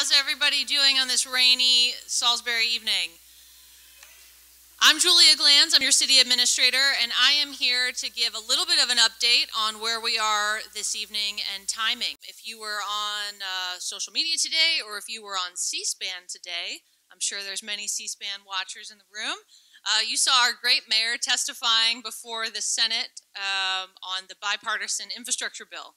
How's everybody doing on this rainy Salisbury evening? I'm Julia Glanz, I'm your city administrator, and I am here to give a little bit of an update on where we are this evening and timing. If you were on uh, social media today or if you were on C-SPAN today, I'm sure there's many C-SPAN watchers in the room, uh, you saw our great mayor testifying before the Senate um, on the bipartisan infrastructure bill.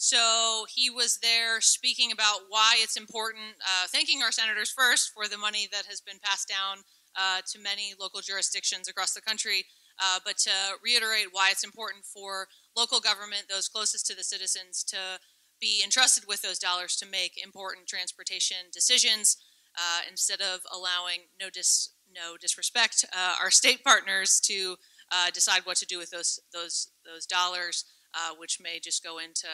So he was there speaking about why it's important, uh, thanking our senators first for the money that has been passed down uh, to many local jurisdictions across the country, uh, but to reiterate why it's important for local government, those closest to the citizens, to be entrusted with those dollars to make important transportation decisions uh, instead of allowing no dis no disrespect uh, our state partners to uh, decide what to do with those those those dollars, which may just go into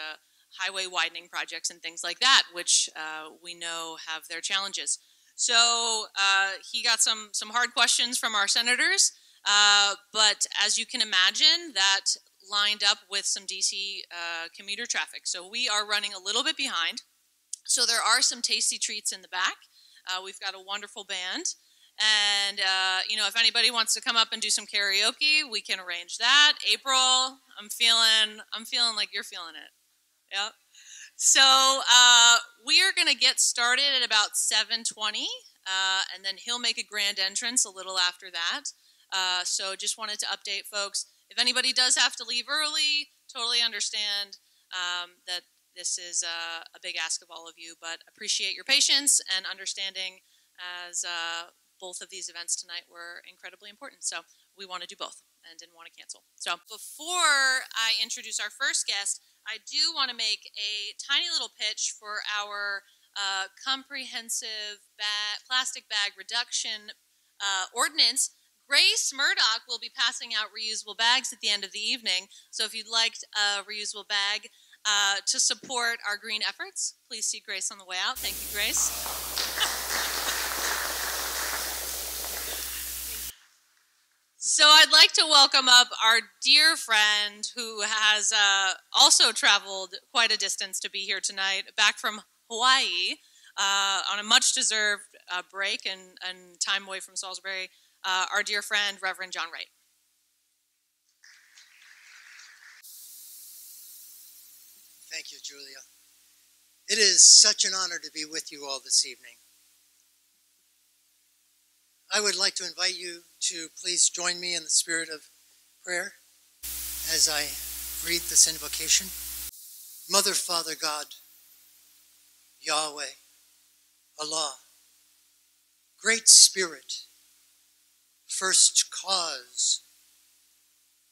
highway widening projects and things like that, which uh, we know have their challenges. So uh, he got some, some hard questions from our senators, uh, but as you can imagine, that lined up with some DC uh, commuter traffic. So we are running a little bit behind. So there are some tasty treats in the back. Uh, we've got a wonderful band. And, uh, you know, if anybody wants to come up and do some karaoke, we can arrange that. April, I'm feeling, I'm feeling like you're feeling it. Yep. So uh, we are going to get started at about 7:20, uh, and then he'll make a grand entrance a little after that. Uh, so just wanted to update folks. If anybody does have to leave early, totally understand um, that this is uh, a big ask of all of you, but appreciate your patience and understanding as uh, both of these events tonight were incredibly important. So we want to do both and didn't want to cancel. So before I introduce our first guest, I do want to make a tiny little pitch for our uh, comprehensive ba plastic bag reduction uh, ordinance. Grace Murdoch will be passing out reusable bags at the end of the evening. So if you'd like a reusable bag uh, to support our green efforts, please see Grace on the way out. Thank you, Grace. So I'd like to welcome up our dear friend who has uh, also traveled quite a distance to be here tonight, back from Hawaii uh, on a much-deserved uh, break and, and, time away from Salisbury, uh, our dear friend, Reverend John Wright. Thank you, Julia. It is such an honor to be with you all this evening. I would like to invite you to please join me in the spirit of prayer as I read this invocation. Mother, Father, God, Yahweh, Allah, Great Spirit, First Cause,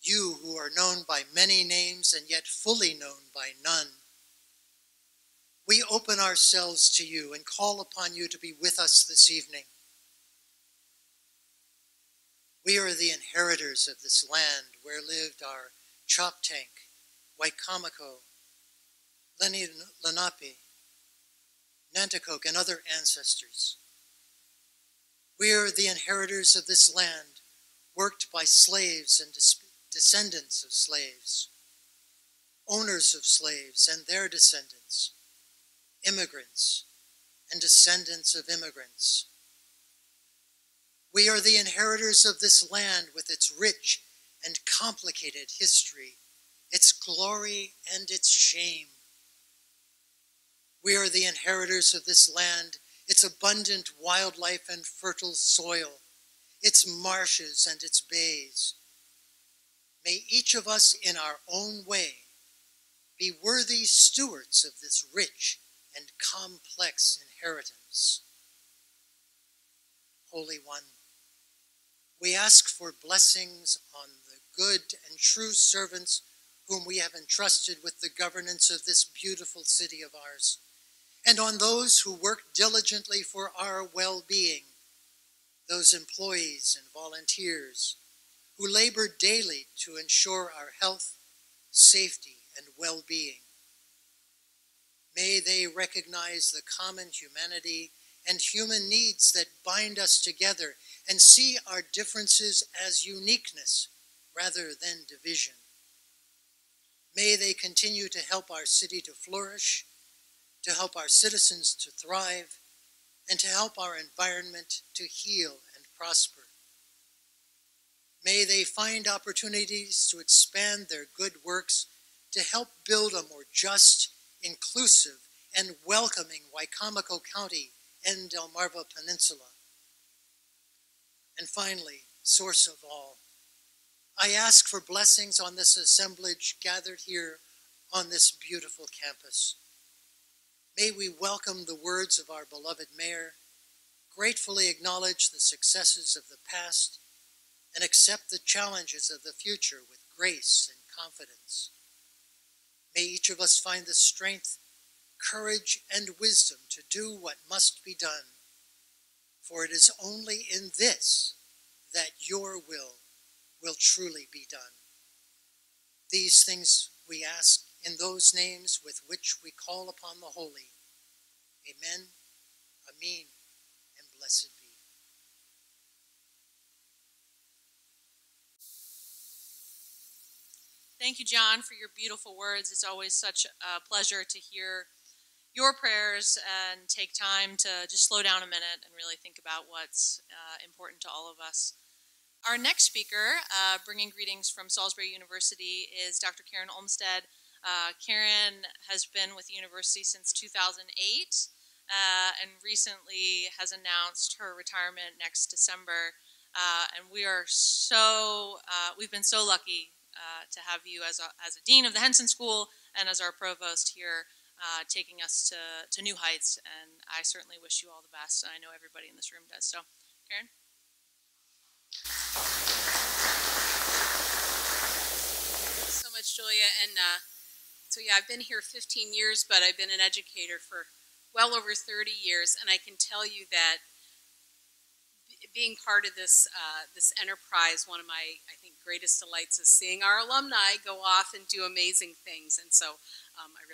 you who are known by many names and yet fully known by none. We open ourselves to you and call upon you to be with us this evening. We are the inheritors of this land where lived our Choptank, Wicomico, Lenni Lenape, Nanticoke, and other ancestors. We are the inheritors of this land, worked by slaves and descendants of slaves, owners of slaves and their descendants, immigrants and descendants of immigrants, we are the inheritors of this land with its rich and complicated history, its glory and its shame. We are the inheritors of this land, its abundant wildlife and fertile soil, its marshes and its bays. May each of us in our own way be worthy stewards of this rich and complex inheritance. Holy One, we ask for blessings on the good and true servants whom we have entrusted with the governance of this beautiful city of ours, and on those who work diligently for our well-being, those employees and volunteers who labor daily to ensure our health, safety, and well-being. May they recognize the common humanity and human needs that bind us together and see our differences as uniqueness rather than division. May they continue to help our city to flourish, to help our citizens to thrive, and to help our environment to heal and prosper. May they find opportunities to expand their good works to help build a more just, inclusive, and welcoming Wicomico County and Delmarva Peninsula. And finally, source of all, I ask for blessings on this assemblage gathered here on this beautiful campus. May we welcome the words of our beloved mayor, gratefully acknowledge the successes of the past, and accept the challenges of the future with grace and confidence. May each of us find the strength, courage, and wisdom to do what must be done, for it is only in this that your will will truly be done. These things we ask in those names with which we call upon the holy. Amen, Amen, and blessed be. Thank you, John, for your beautiful words. It's always such a pleasure to hear your prayers and take time to just slow down a minute and really think about what's uh, important to all of us. Our next speaker, uh, bringing greetings from Salisbury University, is Dr. Karen Olmstead. Uh, Karen has been with the university since 2008 uh, and recently has announced her retirement next December. Uh, and we are so, uh, we've been so lucky to have you as a, as a dean of the Henson School and as our provost here. Uh, taking us to, to new heights, and I certainly wish you all the best. And I know everybody in this room does. So, Karen? so much, Julia. And uh, so, yeah, I've been here 15 years, but I've been an educator for well over 30 years, and I can tell you that being part of this uh, this enterprise, one of my I think greatest delights is seeing our alumni go off and do amazing things, and so um, I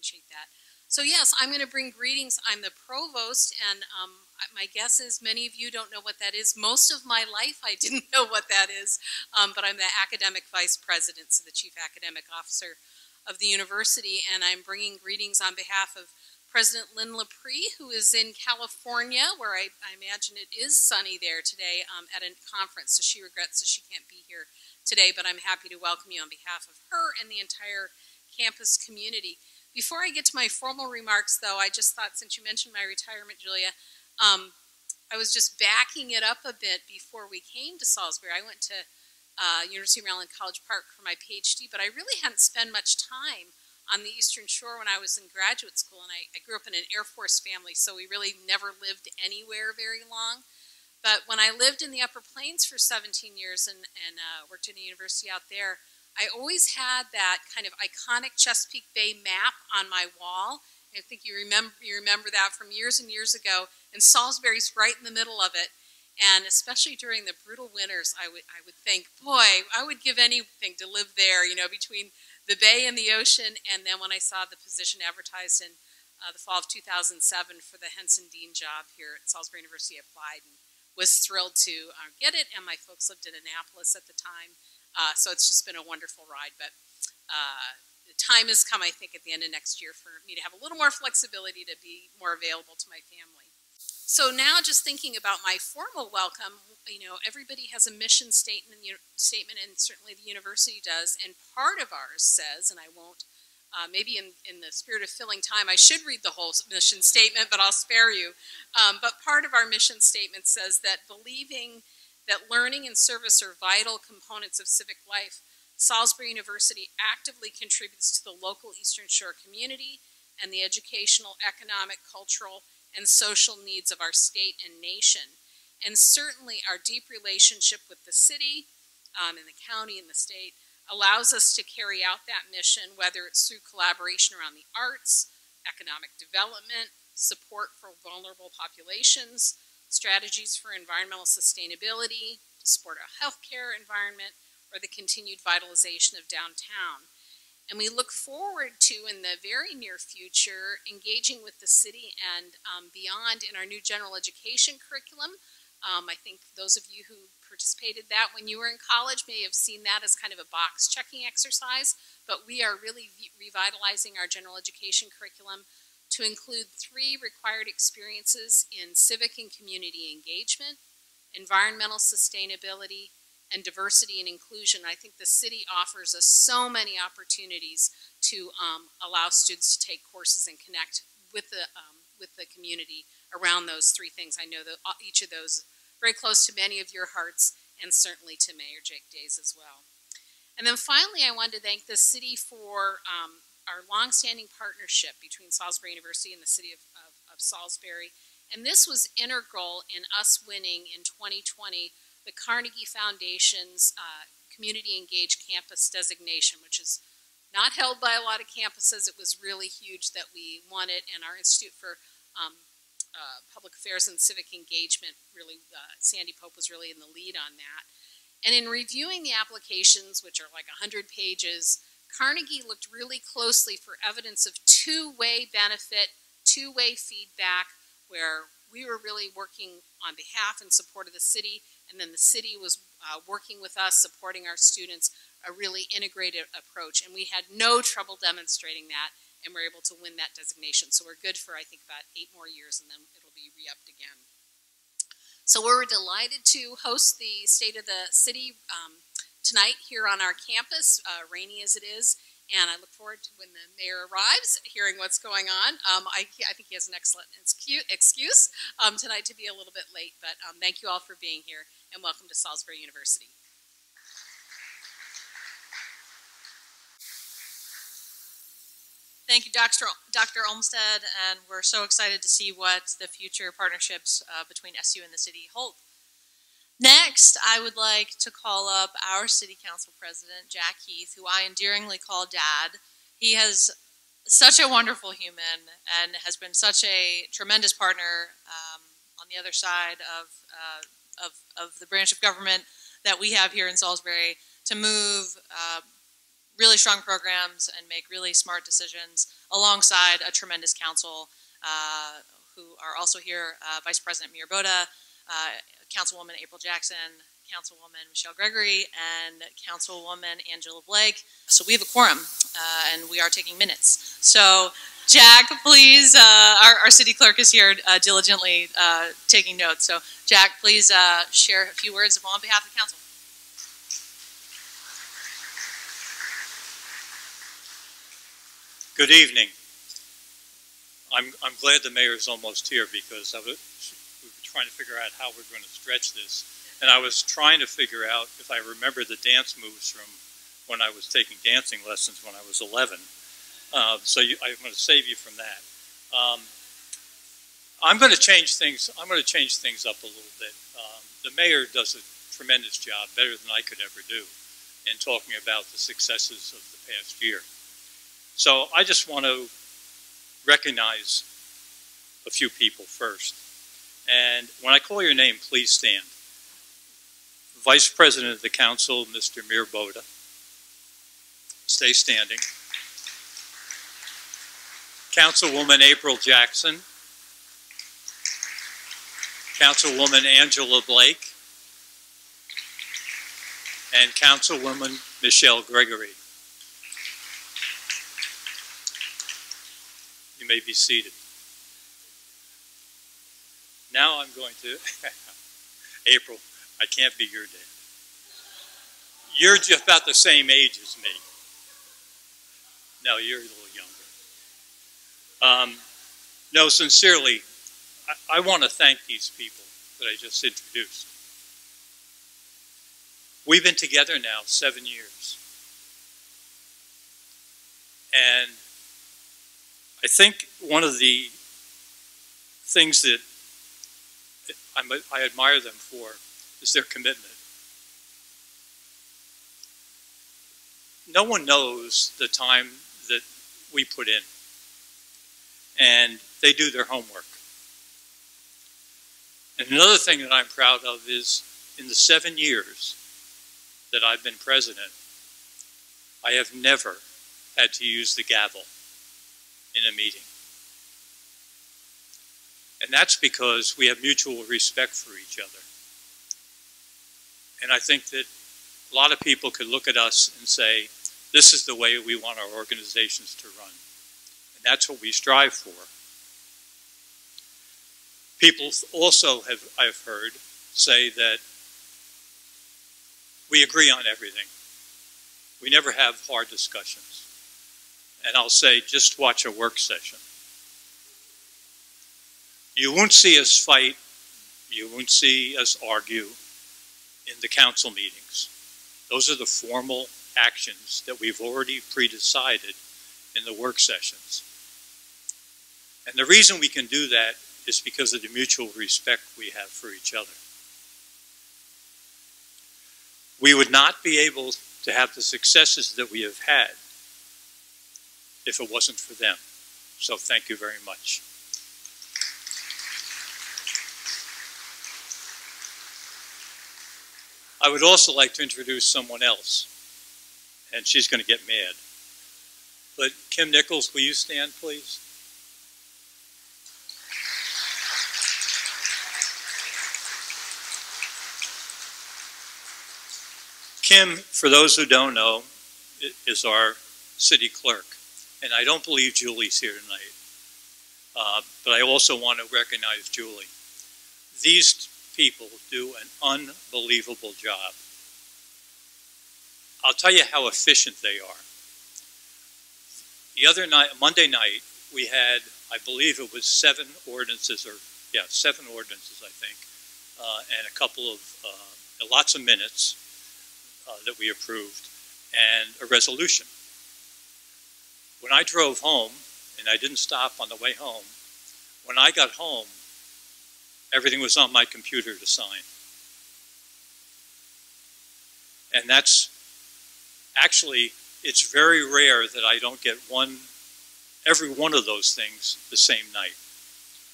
appreciate that. So yes, I'm going to bring greetings. I'm the provost, and um, my guess is many of you don't know what that is. Most of my life, I didn't know what that is, um, but I'm the academic vice president, so the chief academic officer of the university, and I'm bringing greetings on behalf of President Lynn Lepre, who is in California, where I, I imagine it is sunny there today um, at a conference, so she regrets that she can't be here today, but I'm happy to welcome you on behalf of her and the entire campus community. Before I get to my formal remarks, though, I just thought since you mentioned my retirement, Julia, um, I was just backing it up a bit before we came to Salisbury. I went to uh, University of Maryland College Park for my PhD, but I really hadn't spent much time on the Eastern Shore when I was in graduate school, and I, I grew up in an Air Force family, so we really never lived anywhere very long. But when I lived in the Upper Plains for 17 years and, and uh, worked in a university out there, I always had that kind of iconic Chesapeake Bay map on my wall. I think you remember you remember that from years and years ago, and Salisbury's right in the middle of it. And especially during the brutal winters, I would I would think, boy, I would give anything to live there. You know, between the bay and the ocean. And then when I saw the position advertised in uh, the fall of 2007 for the Henson Dean job here at Salisbury University, I applied and was thrilled to uh, get it. And my folks lived in Annapolis at the time, uh, so it's just been a wonderful ride. But uh, the time has come, I think, at the end of next year for me to have a little more flexibility to be more available to my family. So now, just thinking about my formal welcome, you know, everybody has a mission statement, statement, and certainly the university does. And part of ours says, and I won't, uh, maybe in, in the spirit of filling time, I should read the whole mission statement, but I'll spare you. Um, but part of our mission statement says that believing that learning and service are vital components of civic life, Salisbury University actively contributes to the local Eastern Shore community and the educational, economic, cultural, and social needs of our state and nation. And certainly our deep relationship with the city um, and the county and the state allows us to carry out that mission, whether it's through collaboration around the arts, economic development, support for vulnerable populations, strategies for environmental sustainability, to support a healthcare environment, or the continued vitalization of downtown. And we look forward to, in the very near future, engaging with the city and um, beyond in our new general education curriculum. Um, I think those of you who participated that when you were in college may have seen that as kind of a box checking exercise, but we are really revitalizing our general education curriculum to include three required experiences in civic and community engagement, environmental sustainability, and diversity and inclusion. I think the city offers us so many opportunities to um, allow students to take courses and connect with the, um, with the community around those three things. I know that uh, each of those very close to many of your hearts and certainly to Mayor Jake Day's as well. And then finally, I wanted to thank the city for um, our longstanding partnership between Salisbury University and the city of, of, of Salisbury. And this was integral in us winning in 2020 the Carnegie Foundation's uh, Community Engaged Campus designation, which is not held by a lot of campuses. It was really huge that we won it, and our Institute for um, uh, Public Affairs and Civic Engagement really, uh, Sandy Pope was really in the lead on that. And in reviewing the applications, which are like 100 pages, Carnegie looked really closely for evidence of two-way benefit, two-way feedback, where we were really working on behalf and support of the city, and then the city was uh, working with us, supporting our students, a really integrated approach. And we had no trouble demonstrating that, and we're able to win that designation. So we're good for, I think, about eight more years, and then it'll be re-upped again. So we're delighted to host the State of the City um, tonight here on our campus, uh, rainy as it is. And I look forward to when the mayor arrives, hearing what's going on. Um, I, I, think he has an excellent excuse um, tonight to be a little bit late, but um, thank you all for being here and welcome to Salisbury University. Thank you, Dr. Dr. Olmstead, and we're so excited to see what the future partnerships uh, between SU and the city hold. Next, I would like to call up our City Council President, Jack Heath, who I endearingly call Dad. He has such a wonderful human and has been such a tremendous partner um, on the other side of, uh, of, of, the branch of government that we have here in Salisbury to move uh, really strong programs and make really smart decisions alongside a tremendous council uh, who are also here, uh, Vice President Muir Boda, uh, Councilwoman April Jackson, Councilwoman Michelle Gregory, and Councilwoman Angela Blake. So we have a quorum, uh, and we are taking minutes. So Jack, please, uh, our, our, city clerk is here uh, diligently taking notes. So Jack, please share a few words on behalf of the council. Good evening. I'm, I'm glad the mayor is almost here because I was, trying to figure out how we're going to stretch this. And I was trying to figure out if I remember the dance moves from when I was taking dancing lessons when I was 11. Uh, so you, I'm going to save you from that. Um, I'm going to change things. I'm going to change things up a little bit. Um, the mayor does a tremendous job, better than I could ever do, in talking about the successes of the past year. So I just want to recognize a few people first. And when I call your name, please stand. Vice President of the Council, Mr. Muir Boda. Stay standing. Councilwoman April Jackson. Councilwoman Angela Blake. And Councilwoman Michelle Gregory. You may be seated. Now I'm going to, April, I can't be your dad. You're just about the same age as me. No, you're a little younger. Um, no, sincerely, I, I want to thank these people that I just introduced. We've been together now seven years. And I think one of the things that I admire them for is their commitment. No one knows the time that we put in, and they do their homework. And another thing that I'm proud of is in the seven years that I've been president, I have never had to use the gavel in a meeting. And that's because we have mutual respect for each other. And I think that a lot of people could look at us and say, this is the way we want our organizations to run. And that's what we strive for. People also have, I've heard, say that we agree on everything. We never have hard discussions. And I'll say, just watch a work session. You won't see us fight. You won't see us argue in the council meetings. Those are the formal actions that we've already pre-decided in the work sessions. And the reason we can do that is because of the mutual respect we have for each other. We would not be able to have the successes that we have had if it wasn't for them. So thank you very much. I would also like to introduce someone else, and she's going to get mad. But Kim Nichols, will you stand, please? Kim, for those who don't know, is our city clerk. And I don't believe Julie's here tonight. Uh, but I also want to recognize Julie. These people do an unbelievable job. I'll tell you how efficient they are. The other night, Monday night, we had, I believe it was seven ordinances, or yeah, seven ordinances, I think, uh, and a couple of, uh, lots of minutes uh, that we approved, and a resolution. When I drove home, and I didn't stop on the way home, when I got home, everything was on my computer to sign. And that's actually, it's very rare that I don't get one, every one of those things the same night.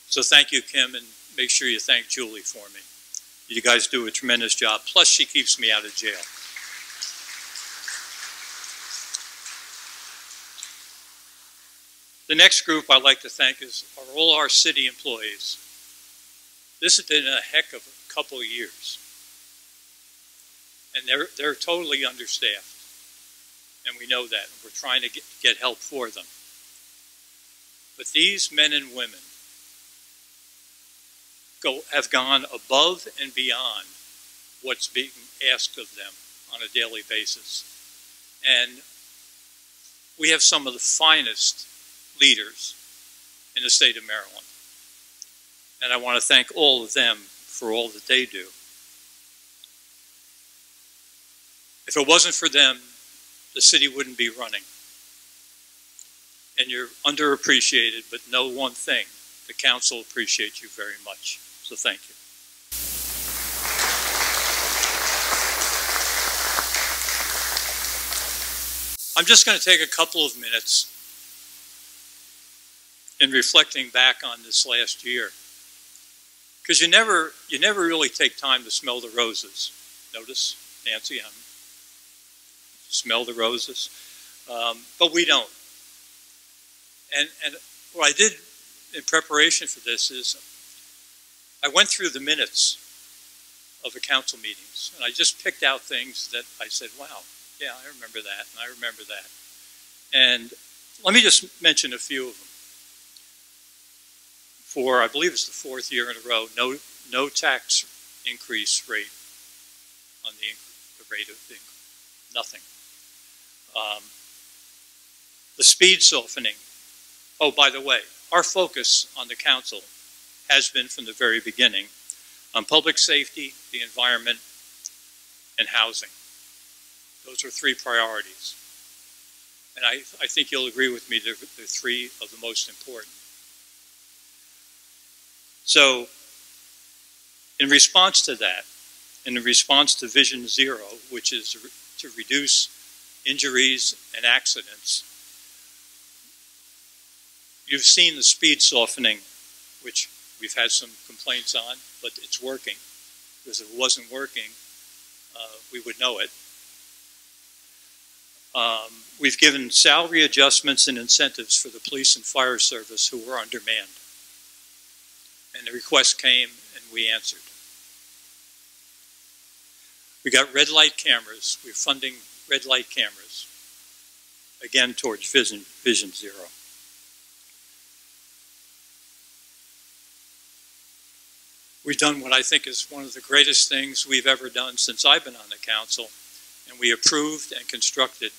So thank you, Kim, and make sure you thank Julie for me. You guys do a tremendous job. Plus, she keeps me out of jail. The next group I'd like to thank is all our city employees. This has been a heck of a couple of years. And they're, they're totally understaffed. And we know that. And we're trying to get, get help for them. But these men and women go, have gone above and beyond what's being asked of them on a daily basis. And we have some of the finest leaders in the state of Maryland. And I want to thank all of them for all that they do. If it wasn't for them, the city wouldn't be running. And you're underappreciated, but know one thing the council appreciates you very much. So thank you. I'm just going to take a couple of minutes in reflecting back on this last year. Because you never, you never really take time to smell the roses. Notice, Nancy, I'm smell the roses. Um, but we don't. And, and what I did in preparation for this is I went through the minutes of the council meetings, and I just picked out things that I said, wow, yeah, I remember that, and I remember that. And let me just mention a few of them for, I believe it's the fourth year in a row, no, no tax increase rate on the, the rate of nothing. Um, the speed softening. Oh, by the way, our focus on the council has been from the very beginning on public safety, the environment, and housing. Those are three priorities. And I, I think you'll agree with me, they're, they're three of the most important. So, in response to that, in response to Vision Zero, which is to reduce injuries and accidents, you've seen the speed softening, which we've had some complaints on, but it's working. Because if it wasn't working, uh, we would know it. Um, we've given salary adjustments and incentives for the police and fire service who were undermanned. And the request came and we answered. We got red light cameras. We're funding red light cameras, again towards Vision, Vision Zero. We've done what I think is one of the greatest things we've ever done since I've been on the council, and we approved and constructed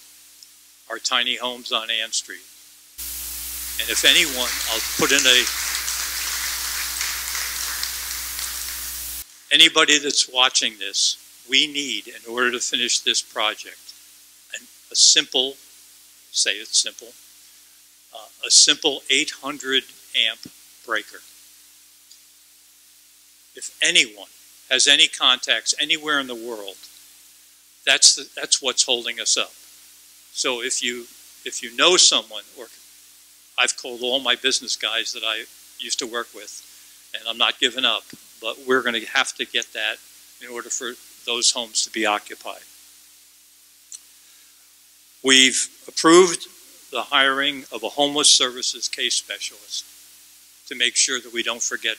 our tiny homes on Ann Street. And if anyone, I'll put in a anybody that's watching this, we need, in order to finish this project, an, a simple, say it's simple, uh, a simple 800 amp breaker. If anyone has any contacts anywhere in the world, that's, the, that's what's holding us up. So if you, if you know someone, or I've called all my business guys that I used to work with, and I'm not giving up, but we're going to have to get that in order for those homes to be occupied. We've approved the hiring of a homeless services case specialist to make sure that we don't forget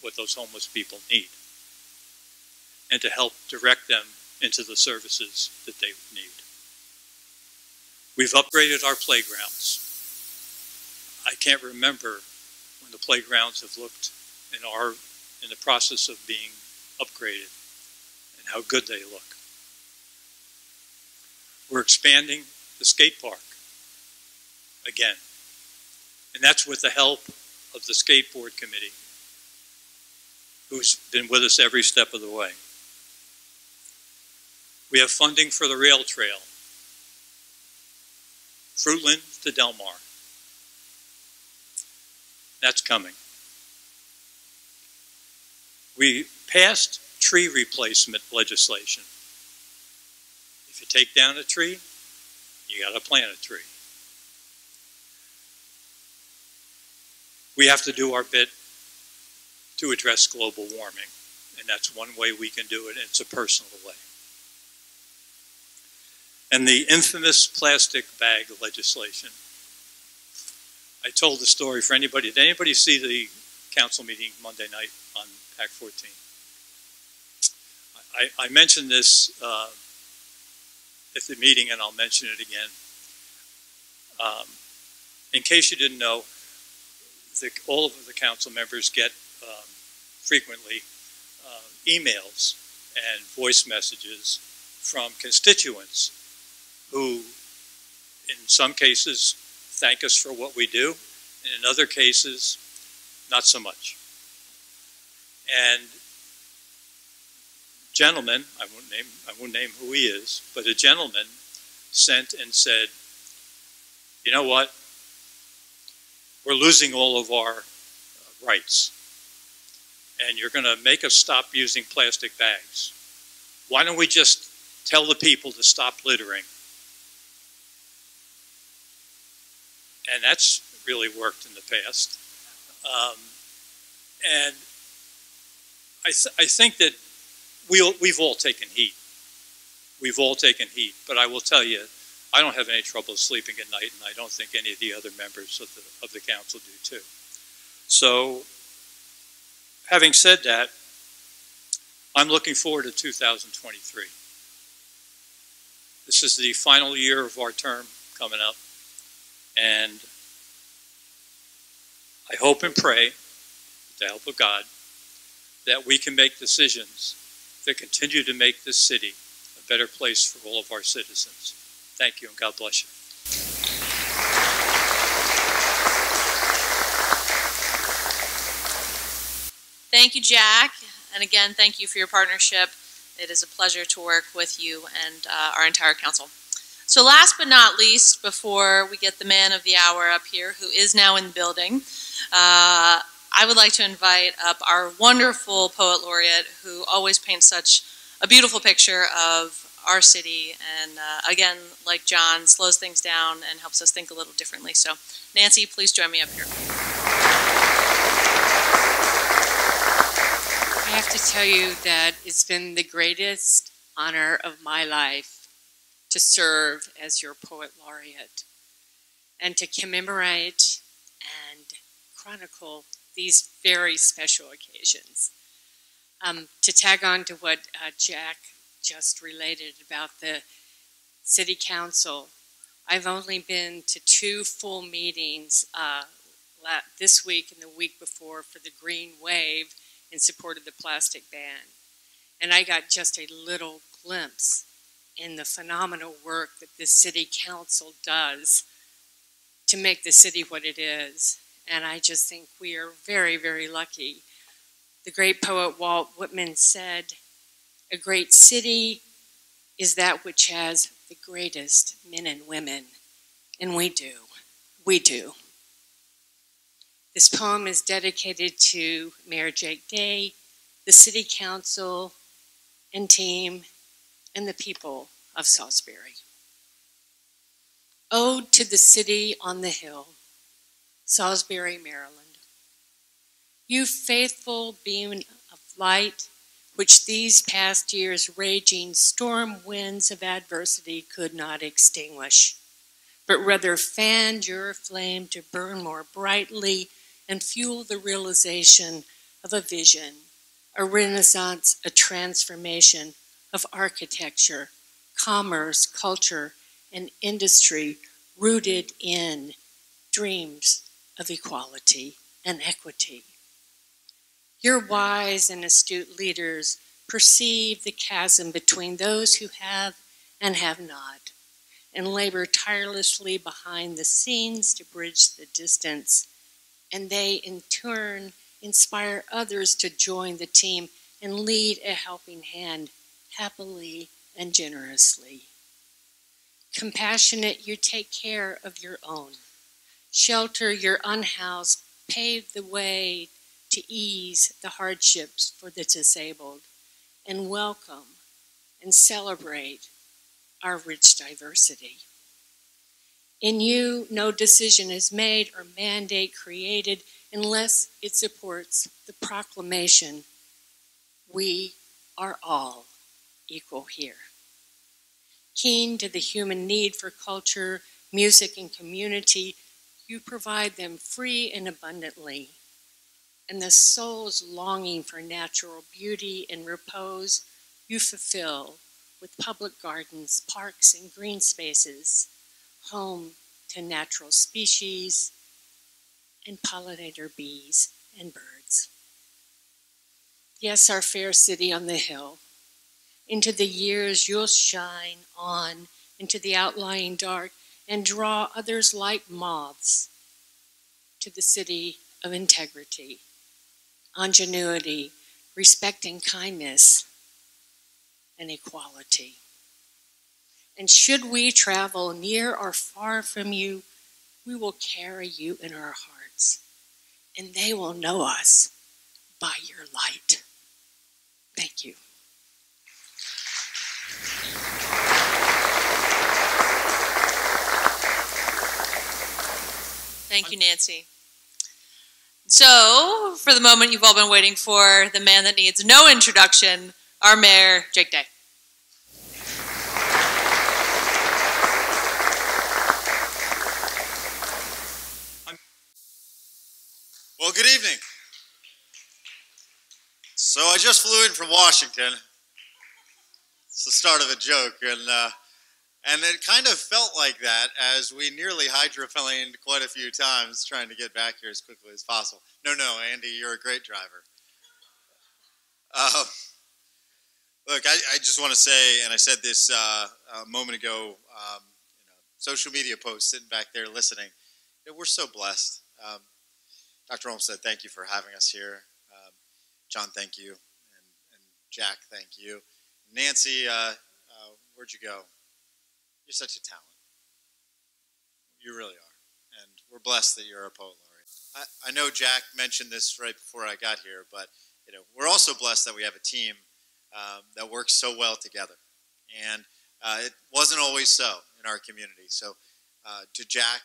what those homeless people need and to help direct them into the services that they need. We've upgraded our playgrounds. I can't remember when the playgrounds have looked in our in the process of being upgraded and how good they look. We're expanding the skate park again. And that's with the help of the skateboard committee, who's been with us every step of the way. We have funding for the rail trail, Fruitland to Delmar. That's coming. We passed tree replacement legislation. If you take down a tree, you got to plant a tree. We have to do our bit to address global warming, and that's one way we can do it, and it's a personal way. And the infamous plastic bag legislation. I told the story for anybody. Did anybody see the council meeting Monday night PAC 14? I, I mentioned this uh, at the meeting, and I'll mention it again. Um, in case you didn't know, the, all of the council members get um, frequently uh, emails and voice messages from constituents who, in some cases, thank us for what we do, and in other cases, not so much. And gentleman, I won't name I won't name who he is, but a gentleman sent and said, "You know what? We're losing all of our uh, rights, and you're going to make us stop using plastic bags. Why don't we just tell the people to stop littering?" And that's really worked in the past. Um, and I, th I think that we, we've all taken heat. We've all taken heat. But I will tell you, I don't have any trouble sleeping at night, and I don't think any of the other members of the, of the council do too. So, having said that, I'm looking forward to 2023. This is the final year of our term coming up, and I hope and pray, with the help of God, that we can make decisions that continue to make this city a better place for all of our citizens. Thank you and God bless you. Thank you, Jack. And again, thank you for your partnership. It is a pleasure to work with you and uh, our entire council. So last but not least, before we get the man of the hour up here, who is now in the building, uh, I would like to invite up our wonderful poet laureate who always paints such a beautiful picture of our city and uh, again, like John, slows things down and helps us think a little differently. So Nancy, please join me up here. I have to tell you that it's been the greatest honor of my life to serve as your poet laureate and to commemorate and chronicle these very special occasions. Um, to tag on to what uh, Jack just related about the City Council, I've only been to two full meetings uh, this week and the week before for the Green Wave in support of the plastic ban. And I got just a little glimpse in the phenomenal work that this city council does to make the city what it is. And I just think we are very, very lucky. The great poet Walt Whitman said, A great city is that which has the greatest men and women. And we do. We do. This poem is dedicated to Mayor Jake Day, the City Council and team, and the people of Salisbury. Ode to the City on the Hill, Salisbury, Maryland. You faithful beam of light, which these past years' raging storm winds of adversity could not extinguish, but rather fanned your flame to burn more brightly and fuel the realization of a vision, a renaissance, a transformation of architecture, commerce, culture, and industry rooted in dreams of equality and equity. Your wise and astute leaders perceive the chasm between those who have and have not, and labor tirelessly behind the scenes to bridge the distance and they in turn inspire others to join the team and lead a helping hand happily and generously. Compassionate, you take care of your own. Shelter your unhoused, pave the way to ease the hardships for the disabled, and welcome and celebrate our rich diversity. In you, no decision is made or mandate created unless it supports the proclamation we are all equal here. Keen to the human need for culture, music, and community, you provide them free and abundantly. And the soul's longing for natural beauty and repose, you fulfill with public gardens, parks, and green spaces home to natural species and pollinator bees and birds. Yes, our fair city on the hill. Into the years you'll shine on into the outlying dark and draw others like moths to the city of integrity, ingenuity, respect and kindness, and equality. And should we travel near or far from you, we will carry you in our hearts, and they will know us by your light. Thank you. Thank you, Nancy. So, for the moment you've all been waiting for, the man that needs no introduction, our mayor, Jake Day. Well, good evening. So I just flew in from Washington. It's the start of a joke, and uh, and it kind of felt like that as we nearly hydroplaned quite a few times trying to get back here as quickly as possible. No, no, Andy, you're a great driver. Uh, look, I, I, just want to say, and I said this uh, a moment ago, um, you know, social media posts sitting back there listening. You know, we're so blessed. Um, Dr. Olmstead, thank you for having us here. Um, John, thank you. And, and, Jack, thank you. Nancy, uh, uh, where'd you go? You're such a talent. You really are. And we're blessed that you're a poet laureate. I, I know Jack mentioned this right before I got here, but you know, we're also blessed that we have a team um, that works so well together. And uh, it wasn't always so in our community. So uh, to Jack,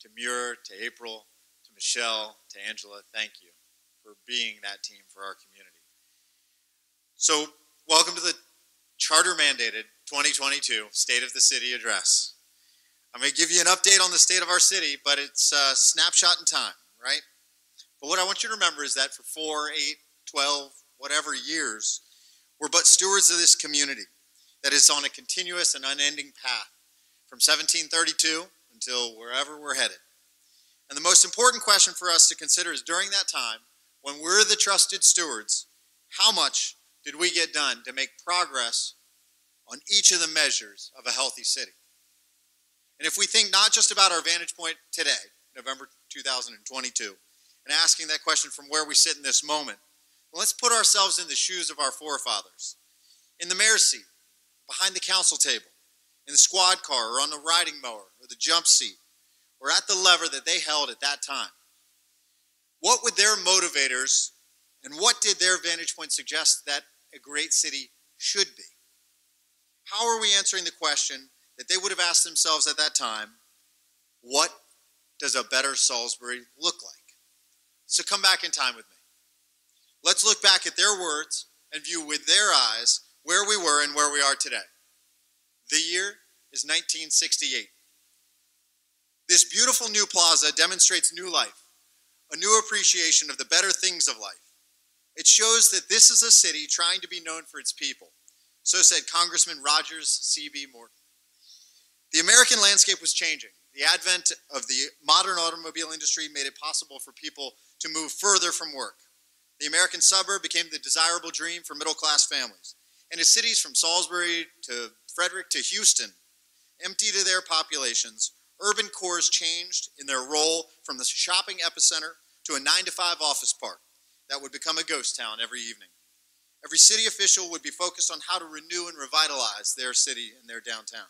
to Muir, to April, to Michelle, to Angela, thank you for being that team for our community. So, welcome to the charter mandated 2022 State of the City address. I'm going to give you an update on the state of our city, but it's a snapshot in time, right? But what I want you to remember is that for four, eight, 12, whatever years, we're but stewards of this community that is on a continuous and unending path from 1732 until wherever we're headed. And the most important question for us to consider is during that time, when we're the trusted stewards, how much did we get done to make progress on each of the measures of a healthy city? And if we think not just about our vantage point today, November 2022, and asking that question from where we sit in this moment, well, let's put ourselves in the shoes of our forefathers. In the mayor's seat, behind the council table, in the squad car, or on the riding mower, or the jump seat, or at the lever that they held at that time. What would their motivators and what did their vantage point suggest that a great city should be? How are we answering the question that they would have asked themselves at that time what does a better Salisbury look like? So come back in time with me. Let's look back at their words and view with their eyes where we were and where we are today. The year is 1968. This beautiful new plaza demonstrates new life, a new appreciation of the better things of life. It shows that this is a city trying to be known for its people. So said Congressman Rogers C.B. Morton. The American landscape was changing. The advent of the modern automobile industry made it possible for people to move further from work. The American suburb became the desirable dream for middle class families. And as cities from Salisbury to Frederick to Houston emptied of their populations, urban cores changed in their role from the shopping epicenter to a 9 to 5 office park that would become a ghost town every evening. Every city official would be focused on how to renew and revitalize their city and their downtown.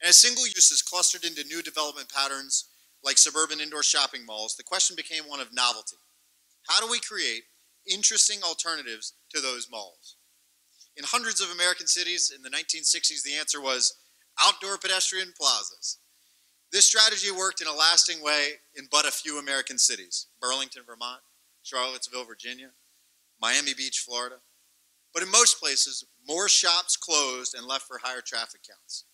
And as single uses clustered into new development patterns like suburban indoor shopping malls, the question became one of novelty. How do we create interesting alternatives to those malls? In hundreds of American cities in the 1960s, the answer was outdoor pedestrian plazas. This strategy worked in a lasting way in but a few American cities Burlington, Vermont, Charlottesville, Virginia, Miami Beach, Florida. But in most places, more shops closed and left for higher traffic counts.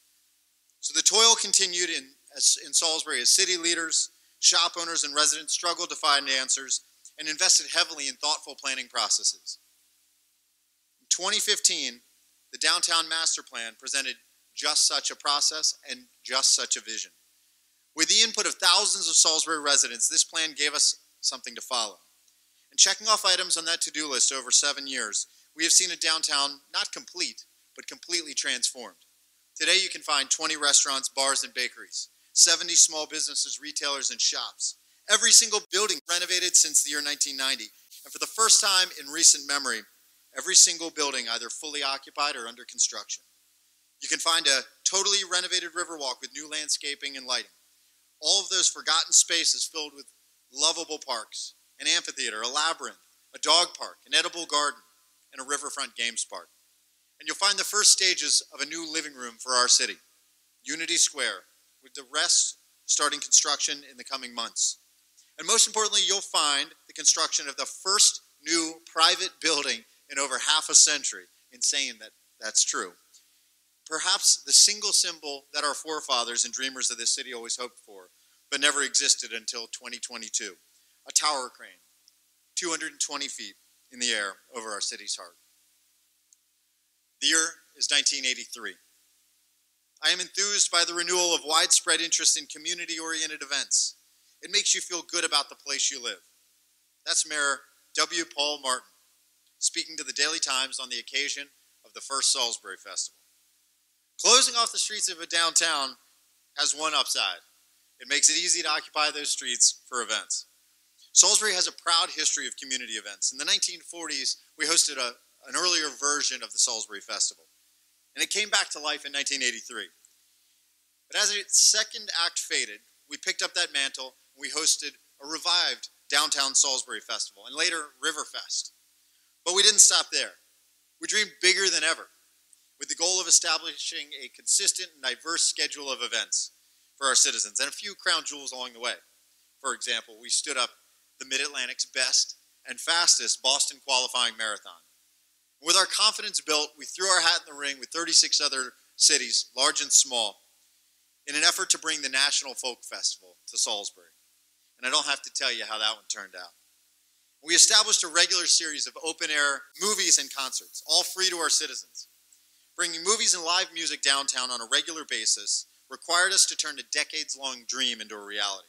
So the toil continued in, in Salisbury as city leaders, shop owners, and residents struggled to find answers and invested heavily in thoughtful planning processes. In 2015, the Downtown Master Plan presented just such a process and just such a vision. With the input of thousands of Salisbury residents, this plan gave us something to follow. Checking off items on that to do list over seven years, we have seen a downtown not complete, but completely transformed. Today, you can find 20 restaurants, bars, and bakeries, 70 small businesses, retailers, and shops. Every single building renovated since the year 1990. And for the first time in recent memory, every single building either fully occupied or under construction. You can find a totally renovated Riverwalk with new landscaping and lighting. All of those forgotten spaces filled with lovable parks, an amphitheater, a labyrinth, a dog park, an edible garden, and a riverfront games park. And you'll find the first stages of a new living room for our city, Unity Square, with the rest starting construction in the coming months. And most importantly, you'll find the construction of the first new private building in over half a century. Insane that that's true. Perhaps the single symbol that our forefathers and dreamers of this city always hoped for, but never existed until 2022 a tower crane, 220 feet in the air over our city's heart. The year is 1983. I am enthused by the renewal of widespread interest in community oriented events. It makes you feel good about the place you live. That's Mayor W. Paul Martin speaking to the Daily Times on the occasion of the first Salisbury Festival. Closing off the streets of a downtown has one upside it makes it easy to occupy those streets for events. Salisbury has a proud history of community events. In the 1940s, we hosted a, an earlier version of the Salisbury Festival, and it came back to life in 1983. But as its second act faded, we picked up that mantle and we hosted a revived downtown Salisbury Festival and later Riverfest. But we didn't stop there. We dreamed bigger than ever with the goal of establishing a consistent and diverse schedule of events for our citizens and a few crown jewels along the way. For example, we stood up the Mid Atlantic's best and fastest Boston qualifying marathon. With our confidence built, we threw our hat in the ring with 36 other cities, large and small, in an effort to bring the National Folk Festival to Salisbury. And I don't have to tell you how that one turned out. We established a regular series of open air movies and concerts, all free to our citizens. Bringing movies and live music downtown on a regular basis required us to turn a decades long dream into a reality.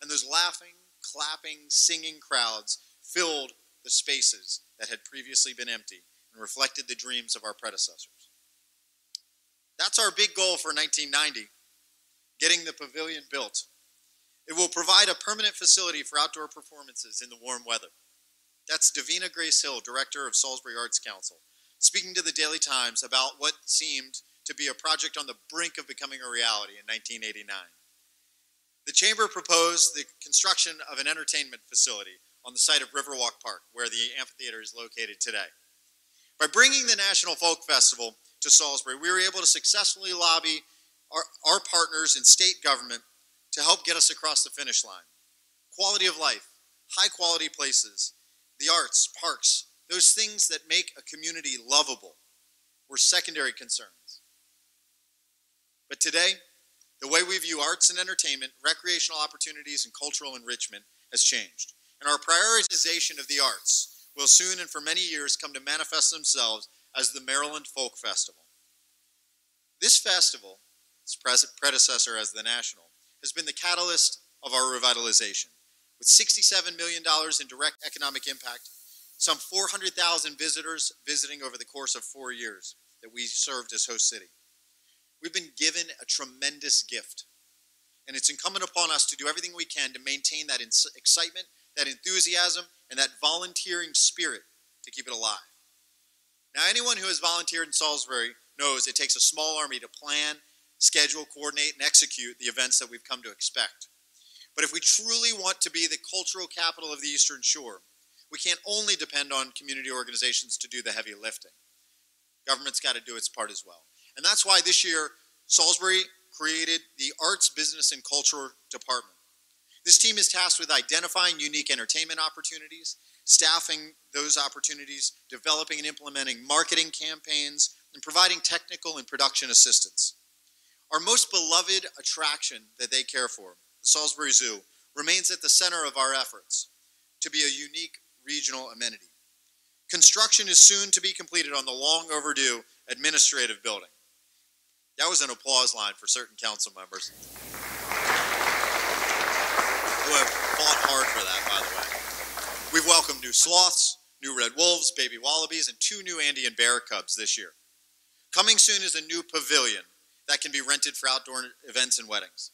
And those laughing, clapping, singing crowds filled the spaces that had previously been empty and reflected the dreams of our predecessors. That's our big goal for 1990 getting the pavilion built. It will provide a permanent facility for outdoor performances in the warm weather. That's Davina Grace Hill, Director of Salisbury Arts Council, speaking to the Daily Times about what seemed to be a project on the brink of becoming a reality in 1989. The Chamber proposed the construction of an entertainment facility on the site of Riverwalk Park, where the amphitheater is located today. By bringing the National Folk Festival to Salisbury, we were able to successfully lobby our, our partners in state government to help get us across the finish line. Quality of life, high quality places, the arts, parks, those things that make a community lovable were secondary concerns. But today, the way we view arts and entertainment, recreational opportunities, and cultural enrichment has changed. And our prioritization of the arts will soon and for many years come to manifest themselves as the Maryland Folk Festival. This festival, its predecessor as the National, has been the catalyst of our revitalization. With $67 million in direct economic impact, some 400,000 visitors visiting over the course of four years that we served as host city. We've been given a tremendous gift, and it's incumbent upon us to do everything we can to maintain that excitement, that enthusiasm, and that volunteering spirit to keep it alive. Now, anyone who has volunteered in Salisbury knows it takes a small army to plan, schedule, coordinate, and execute the events that we've come to expect. But if we truly want to be the cultural capital of the Eastern Shore, we can't only depend on community organizations to do the heavy lifting. Government's got to do its part as well. And that's why this year, Salisbury created the Arts, Business, and Culture Department. This team is tasked with identifying unique entertainment opportunities, staffing those opportunities, developing and implementing marketing campaigns, and providing technical and production assistance. Our most beloved attraction that they care for, the Salisbury Zoo, remains at the center of our efforts to be a unique regional amenity. Construction is soon to be completed on the long overdue administrative building. That was an applause line for certain council members. Who have fought hard for that, by the way. We've welcomed new sloths, new red wolves, baby wallabies, and two new Andean bear cubs this year. Coming soon is a new pavilion that can be rented for outdoor events and weddings.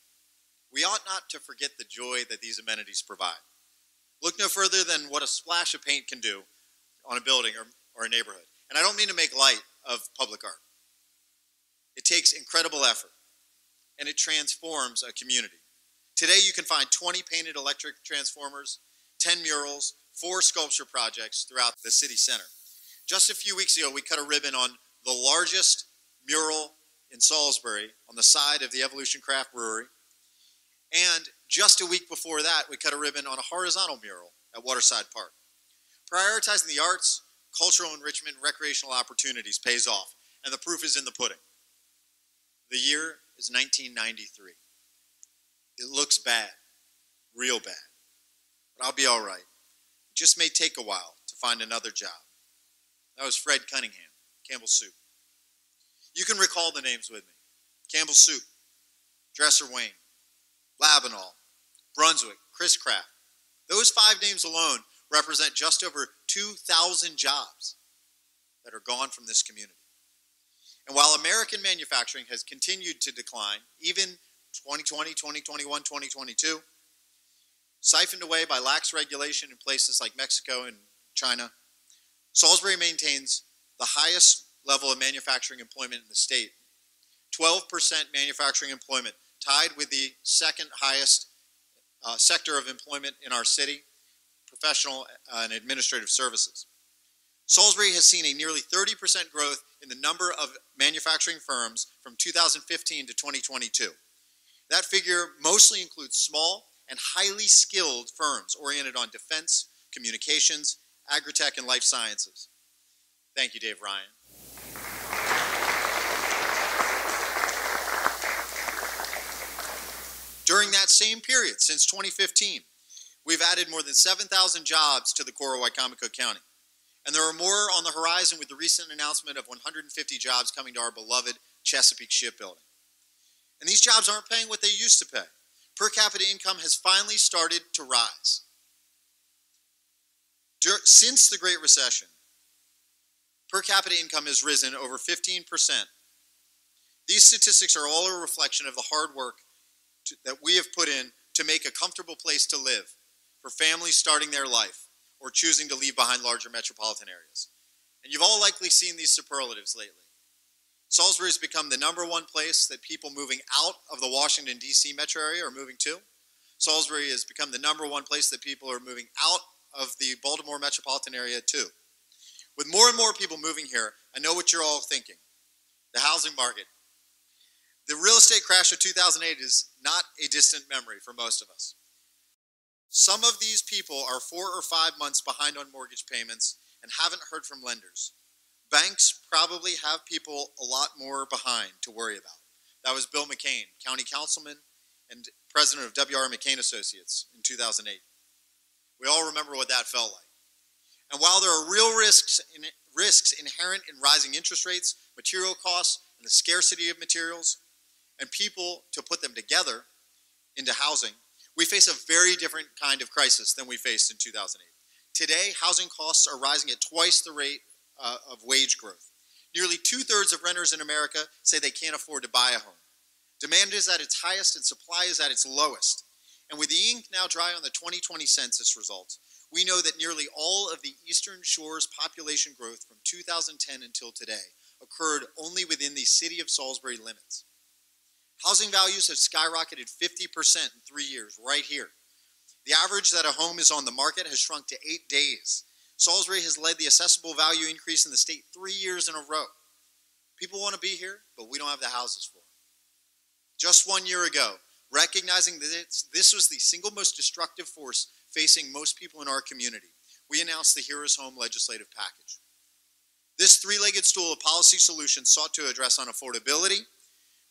We ought not to forget the joy that these amenities provide. Look no further than what a splash of paint can do on a building or, or a neighborhood. And I don't mean to make light of public art. It takes incredible effort, and it transforms a community. Today, you can find 20 painted electric transformers, 10 murals, four sculpture projects throughout the city center. Just a few weeks ago, we cut a ribbon on the largest mural in Salisbury on the side of the Evolution Craft Brewery. And just a week before that, we cut a ribbon on a horizontal mural at Waterside Park. Prioritizing the arts, cultural enrichment, and recreational opportunities pays off, and the proof is in the pudding. The year is 1993. It looks bad, real bad, but I'll be all right. It just may take a while to find another job. That was Fred Cunningham, Campbell Soup. You can recall the names with me Campbell Soup, Dresser Wayne, Labanal, Brunswick, Chris-Craft. Those five names alone represent just over 2,000 jobs that are gone from this community. And while American manufacturing has continued to decline, even 2020, 2021, 2022, siphoned away by lax regulation in places like Mexico and China, Salisbury maintains the highest level of manufacturing employment in the state 12% manufacturing employment, tied with the second highest uh, sector of employment in our city, professional and administrative services. Salisbury has seen a nearly 30% growth in the number of manufacturing firms from 2015 to 2022. That figure mostly includes small and highly skilled firms oriented on defense, communications, agri-tech, and life sciences. Thank you, Dave Ryan. During that same period, since 2015, we've added more than 7,000 jobs to the core of Wicomico County. And there are more on the horizon with the recent announcement of 150 jobs coming to our beloved Chesapeake Shipbuilding. And these jobs aren't paying what they used to pay. Per capita income has finally started to rise. Dur- since the Great Recession, per capita income has risen over 15%. These statistics are all a reflection of the hard work to, that we have put in to make a comfortable place to live for families starting their life or choosing to leave behind larger metropolitan areas. And you've all likely seen these superlatives lately. Salisbury has become the number one place that people moving out of the Washington, D.C. metro area are moving to. Salisbury has become the number one place that people are moving out of the Baltimore metropolitan area too. With more and more people moving here, I know what you're all thinking. The housing market. The real estate crash of 2008 is not a distant memory for most of us. Some of these people are four or five months behind on mortgage payments and haven't heard from lenders. Banks probably have people a lot more behind to worry about. That was Bill McCain, county councilman and president of W.R. McCain Associates in 2008. We all remember what that felt like. And while there are real risks, in, risks inherent in rising interest rates, material costs, and the scarcity of materials, and people to put them together into housing, we face a very different kind of crisis than we faced in 2008. Today, housing costs are rising at twice the rate uh, of wage growth. Nearly two thirds of renters in America say they can't afford to buy a home. Demand is at its highest and supply is at its lowest. And with the ink now dry on the 2020 census results, we know that nearly all of the Eastern Shore's population growth from 2010 until today occurred only within the city of Salisbury limits. Housing values have skyrocketed 50% in three years, right here. The average that a home is on the market has shrunk to eight days. Salisbury has led the assessable value increase in the state three years in a row. People want to be here, but we don't have the houses for them. Just one year ago, recognizing that this was the single most destructive force facing most people in our community, we announced the Here is Home legislative package. This three legged stool of policy solutions sought to address unaffordability,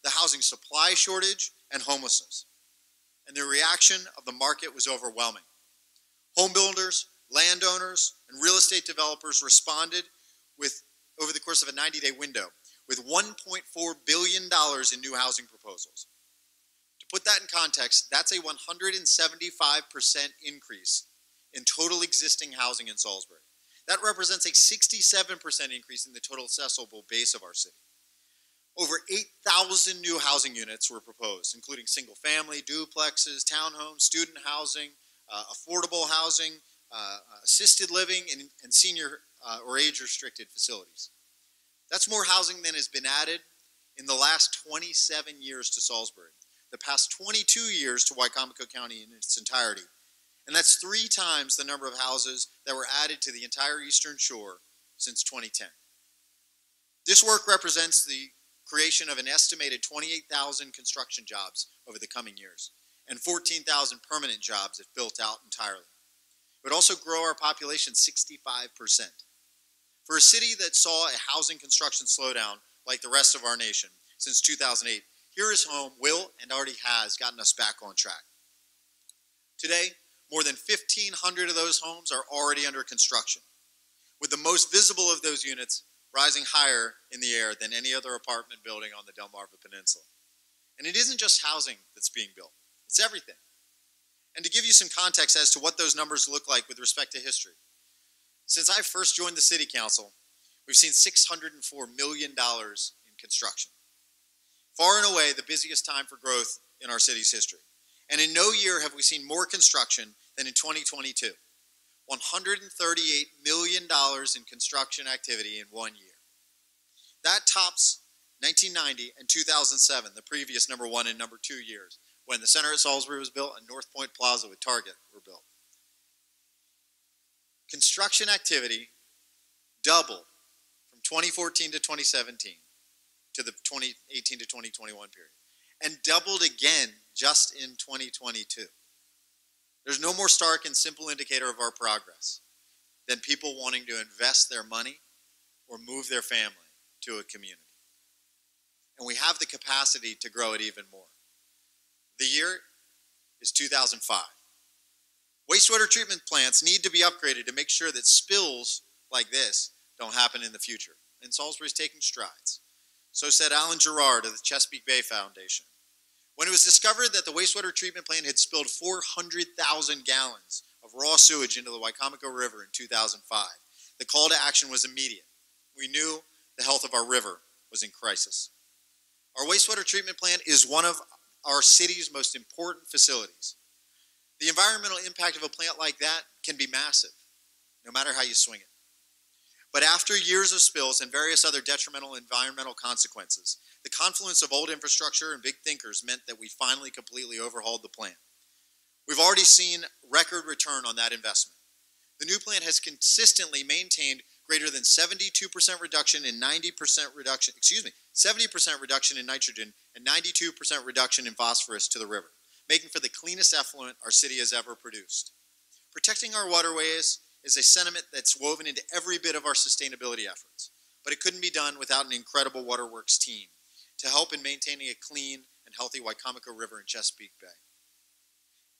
the housing supply shortage, and homelessness. And the reaction of the market was overwhelming. Home builders, landowners, and real estate developers responded with, over the course of a 90 day window, with $1.4 billion in new housing proposals. To put that in context, that's a 175% increase in total existing housing in Salisbury. That represents a 67% increase in the total assessable base of our city. Over 8,000 new housing units were proposed, including single family, duplexes, townhomes, student housing, uh, affordable housing, uh, assisted living, and, and senior uh, or age restricted facilities. That's more housing than has been added in the last 27 years to Salisbury, the past 22 years to Wicomico County in its entirety. And that's three times the number of houses that were added to the entire Eastern Shore since 2010. This work represents the creation of an estimated 28,000 construction jobs over the coming years and 14,000 permanent jobs if built out entirely. It would also grow our population 65%. For a city that saw a housing construction slowdown like the rest of our nation since 2008, here is Home will and already has gotten us back on track. Today, more than 1,500 of those homes are already under construction, with the most visible of those units rising higher in the air than any other apartment building on the Delmarva Peninsula. And it isn't just housing that's being built, it's everything. And to give you some context as to what those numbers look like with respect to history, since I first joined the City Council, we've seen $604 million in construction. Far and away, the busiest time for growth in our city's history. And in no year have we seen more construction than in 2022. $138 million in construction activity in one year. That tops 1990 and 2007, the previous number one and number two years, when the Center at Salisbury was built and North Point Plaza with Target were built. Construction activity doubled from 2014 to 2017 to the 2018 to 2021 period, and doubled again just in 2022. There's no more stark and simple indicator of our progress than people wanting to invest their money or move their family to a community. And we have the capacity to grow it even more. The year is 2005. Wastewater treatment plants need to be upgraded to make sure that spills like this don't happen in the future. And Salisbury's taking strides. So said Alan Gerard of the Chesapeake Bay Foundation. When it was discovered that the wastewater treatment plant had spilled 400,000 gallons of raw sewage into the Wicomico River in 2005. The call to action was immediate. We knew the health of our river was in crisis. Our wastewater treatment plant is one of our city's most important facilities. The environmental impact of a plant like that can be massive, no matter how you swing it. But after years of spills and various other detrimental environmental consequences, the confluence of old infrastructure and big thinkers meant that we finally completely overhauled the plant. We've already seen record return on that investment. The new plant has consistently maintained greater than 72% reduction and 90% reduction, excuse me, 70% reduction in nitrogen and 92% reduction in phosphorus to the river, making for the cleanest effluent our city has ever produced. Protecting our waterways is a sentiment that's woven into every bit of our sustainability efforts, but it couldn't be done without an incredible waterworks team to help in maintaining a clean and healthy Wicomico River in Chesapeake Bay.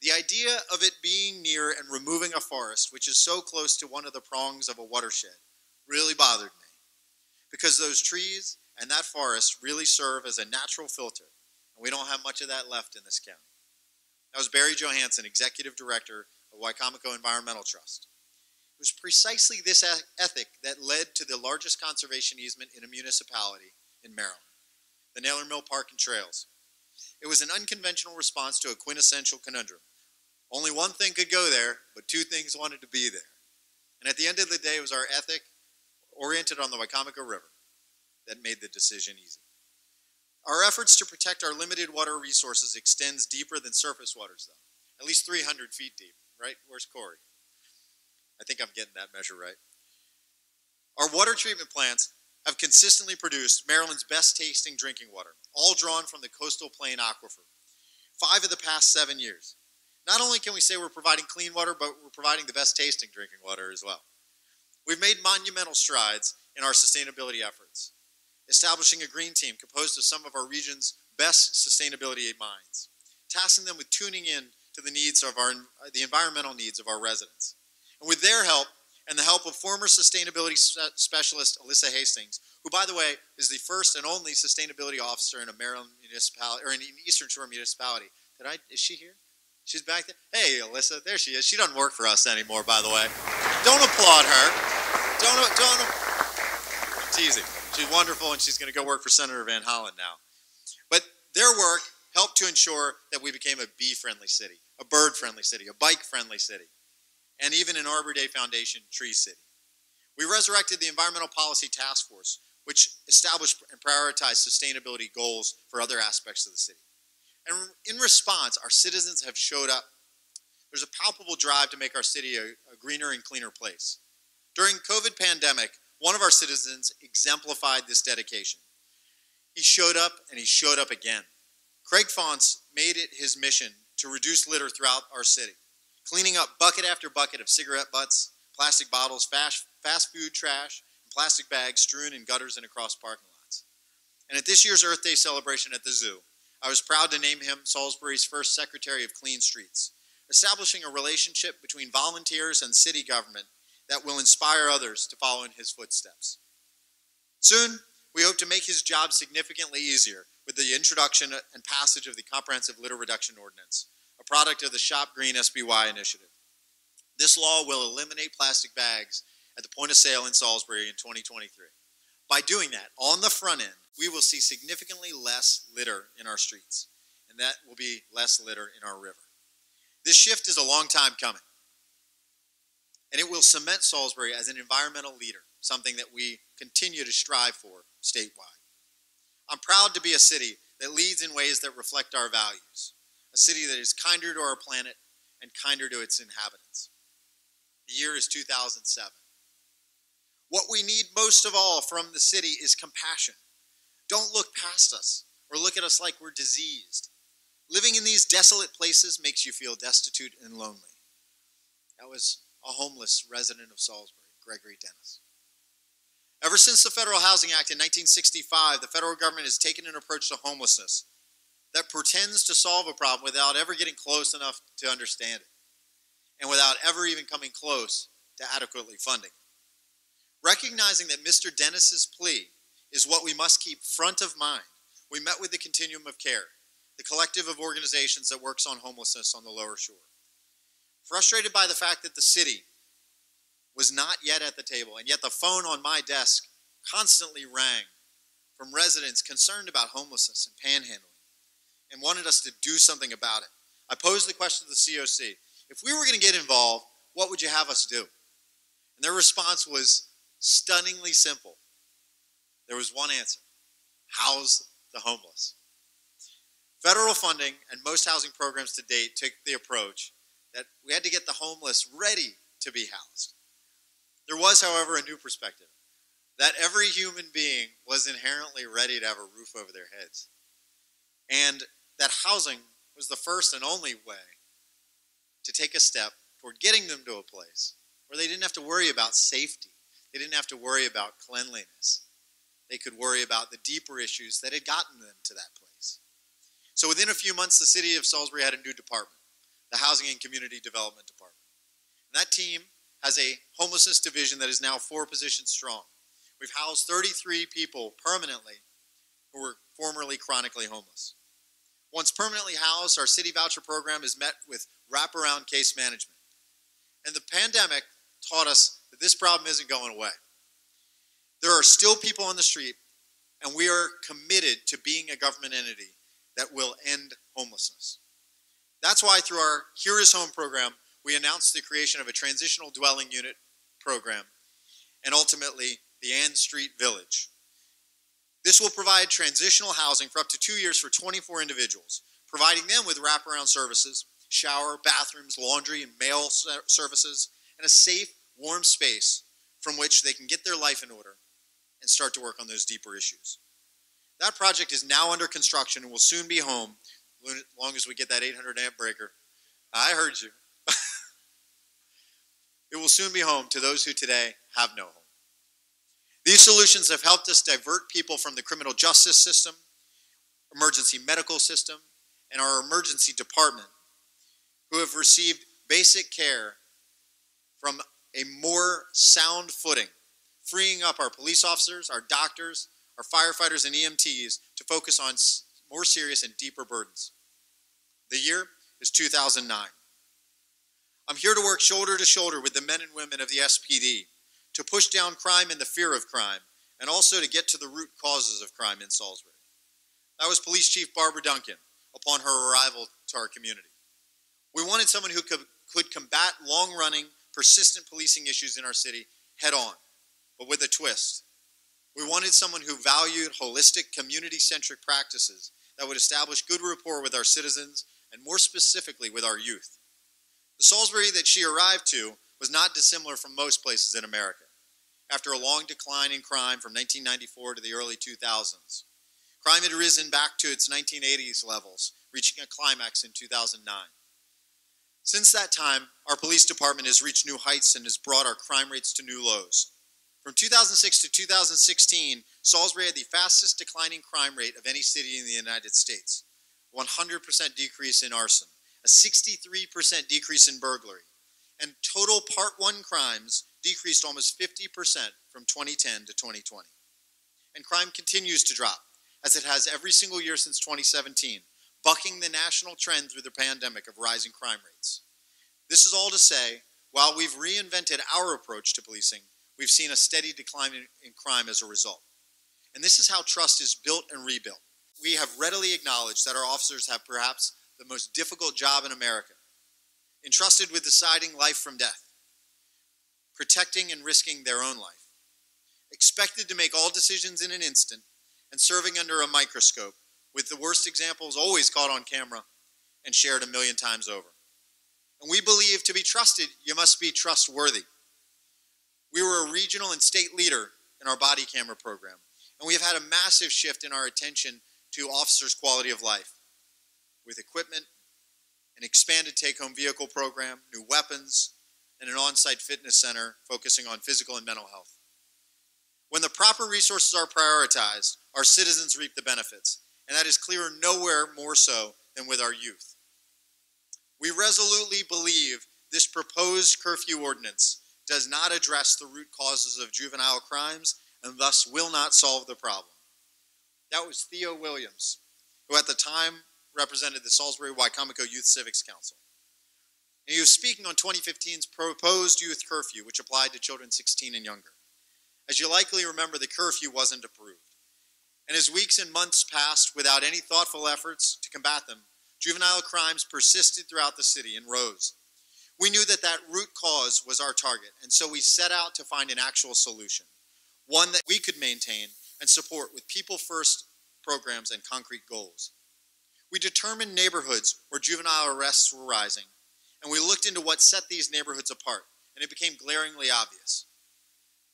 The idea of it being near and removing a forest, which is so close to one of the prongs of a watershed, really bothered me because those trees and that forest really serve as a natural filter, and we don't have much of that left in this county. That was Barry Johansson, Executive Director of Wicomico Environmental Trust. It was precisely this ethic that led to the largest conservation easement in a municipality in Maryland, the Naylor Mill Park and Trails. It was an unconventional response to a quintessential conundrum. Only one thing could go there, but two things wanted to be there. And at the end of the day, it was our ethic oriented on the Wicomico River that made the decision easy. Our efforts to protect our limited water resources extends deeper than surface waters, though. At least 300 feet deep, right? Where's Corey? I think I'm getting that measure right. Our water treatment plants have consistently produced Maryland's best tasting drinking water, all drawn from the coastal plain aquifer. Five of the past seven years. Not only can we say we're providing clean water, but we're providing the best tasting drinking water as well. We've made monumental strides in our sustainability efforts, establishing a green team composed of some of our region's best sustainability minds, tasking them with tuning in to the needs of our the environmental needs of our residents. And with their help and the help of former sustainability uh, specialist Alyssa Hastings, who by the way is the first and only sustainability officer in a Maryland municipality or in an Eastern Shore municipality. Did I is she here? She's back there. Hey, Alyssa, there she is. She doesn't work for us anymore, by the way. Don't applaud her. Don't, don't. I'm teasing. She's wonderful, and she's going to go work for Senator Van Hollen now. But their work helped to ensure that we became a bee-friendly city, a bird-friendly city, a bike-friendly city, and even an Arbor Day Foundation tree city. We resurrected the Environmental Policy Task Force, which established and prioritized sustainability goals for other aspects of the city. And in response, our citizens have showed up. There's a palpable drive to make our city a, a greener and cleaner place. During COVID pandemic, one of our citizens exemplified this dedication. He showed up and he showed up again. Craig Fonts made it his mission to reduce litter throughout our city, cleaning up bucket after bucket of cigarette butts, plastic bottles, fast, fast food trash, and plastic bags strewn in gutters and across parking lots. And at this year's Earth Day celebration at the zoo, I was proud to name him Salisbury's first Secretary of Clean Streets, establishing a relationship between volunteers and city government that will inspire others to follow in his footsteps. Soon, we hope to make his job significantly easier with the introduction and passage of the Comprehensive Litter Reduction Ordinance, product of the Shop Green SBY initiative. This law will eliminate plastic bags at the point of sale in Salisbury in 2023. By doing that, on the front end, we will see significantly less litter in our streets, and that will be less litter in our river. This shift is a long time coming, and it will cement Salisbury as an environmental leader, something that we continue to strive for statewide. I'm proud to be a city that leads in ways that reflect our values, a city that is kinder to our planet and kinder to its inhabitants. The year is 2007. What we need most of all from the city is compassion. Don't look past us or look at us like we're diseased. Living in these desolate places makes you feel destitute and lonely. That was a homeless resident of Salisbury, Gregory Dennis. Ever since the Federal Housing Act in 1965, the federal government has taken an approach to homelessness that pretends to solve a problem without ever getting close enough to understand it and without ever even coming close to adequately funding. Recognizing that Mr. Dennis's plea is what we must keep front of mind, we met with the Continuum of Care, the collective of organizations that works on homelessness on the Lower Shore. frustrated by the fact that the city was not yet at the table, and yet the phone on my desk constantly rang from residents concerned about homelessness and panhandling and wanted us to do something about it. I posed the question to the COC if we were going to get involved, what would you have us do? And their response was stunningly simple. There was one answer house the homeless. Federal funding and most housing programs to date took the approach that we had to get the homeless ready to be housed. There was, however, a new perspective that every human being was inherently ready to have a roof over their heads. And that housing was the first and only way to take a step toward getting them to a place where they didn't have to worry about safety. They didn't have to worry about cleanliness. They could worry about the deeper issues that had gotten them to that place. So within a few months, the city of Salisbury had a new department, the Housing and Community Development Department. And that team has a homelessness division that is now four positions strong. We've housed 33 people permanently who were formerly chronically homeless. Once permanently housed, our city voucher program is met with wraparound case management. And the pandemic taught us that this problem isn't going away. There are still people on the street, and we are committed to being a government entity that will end homelessness. That's why, through our Here is Home program, we announced the creation of a transitional dwelling unit program and ultimately the Ann Street Village. This will provide transitional housing for up to two years for 24 individuals, providing them with wraparound services, shower, bathrooms, laundry, and mail services, and a safe, warm space from which they can get their life in order and start to work on those deeper issues. That project is now under construction and will soon be home, as long as we get that 800 amp breaker. I heard you. it will soon be home to those who today have no home. These solutions have helped us divert people from the criminal justice system, emergency medical system, and our emergency department who have received basic care from a more sound footing, freeing up our police officers, our doctors, our firefighters, and EMTs to focus on more serious and deeper burdens. The year is 2009. I'm here to work shoulder to shoulder with the men and women of the SPD to push down crime and the fear of crime, and also to get to the root causes of crime in Salisbury. That was Police Chief Barbara Duncan upon her arrival to our community. We wanted someone who could, could combat long running, persistent policing issues in our city head on, but with a twist. We wanted someone who valued holistic, community centric practices that would establish good rapport with our citizens and more specifically with our youth. The Salisbury that she arrived to was not dissimilar from most places in America after a long decline in crime from 1994 to the early 2000s. Crime had risen back to its 1980s levels, reaching a climax in 2009. Since that time, our police department has reached new heights and has brought our crime rates to new lows. From 2006 to 2016, Salisbury had the fastest declining crime rate of any city in the United States 100% decrease in arson, a 63% decrease in burglary, and total Part 1 crimes decreased almost 50% from 2010 to 2020. And crime continues to drop, as it has every single year since 2017, bucking the national trend through the pandemic of rising crime rates. This is all to say, while we've reinvented our approach to policing, we've seen a steady decline in, in crime as a result. And this is how trust is built and rebuilt. We have readily acknowledged that our officers have perhaps the most difficult job in America, entrusted with deciding life from death protecting and risking their own life, expected to make all decisions in an instant, and serving under a microscope, with the worst examples always caught on camera and shared a million times over. And we believe to be trusted, you must be trustworthy. We were a regional and state leader in our body camera program, and we have had a massive shift in our attention to officers' quality of life with equipment, an expanded take home vehicle program, new weapons, and an on site fitness center focusing on physical and mental health. When the proper resources are prioritized, our citizens reap the benefits, and that is clear nowhere more so than with our youth. We resolutely believe this proposed curfew ordinance does not address the root causes of juvenile crimes and thus will not solve the problem. That was Theo Williams, who at the time represented the Salisbury Wicomico Youth Civics Council. He was speaking on 2015's proposed youth curfew, which applied to children 16 and younger. As you likely remember, the curfew wasn't approved. And as weeks and months passed without any thoughtful efforts to combat them, juvenile crimes persisted throughout the city and rose. We knew that that root cause was our target, and so we set out to find an actual solution, one that we could maintain and support with people first programs and concrete goals. We determined neighborhoods where juvenile arrests were rising, and we looked into what set these neighborhoods apart, and it became glaringly obvious.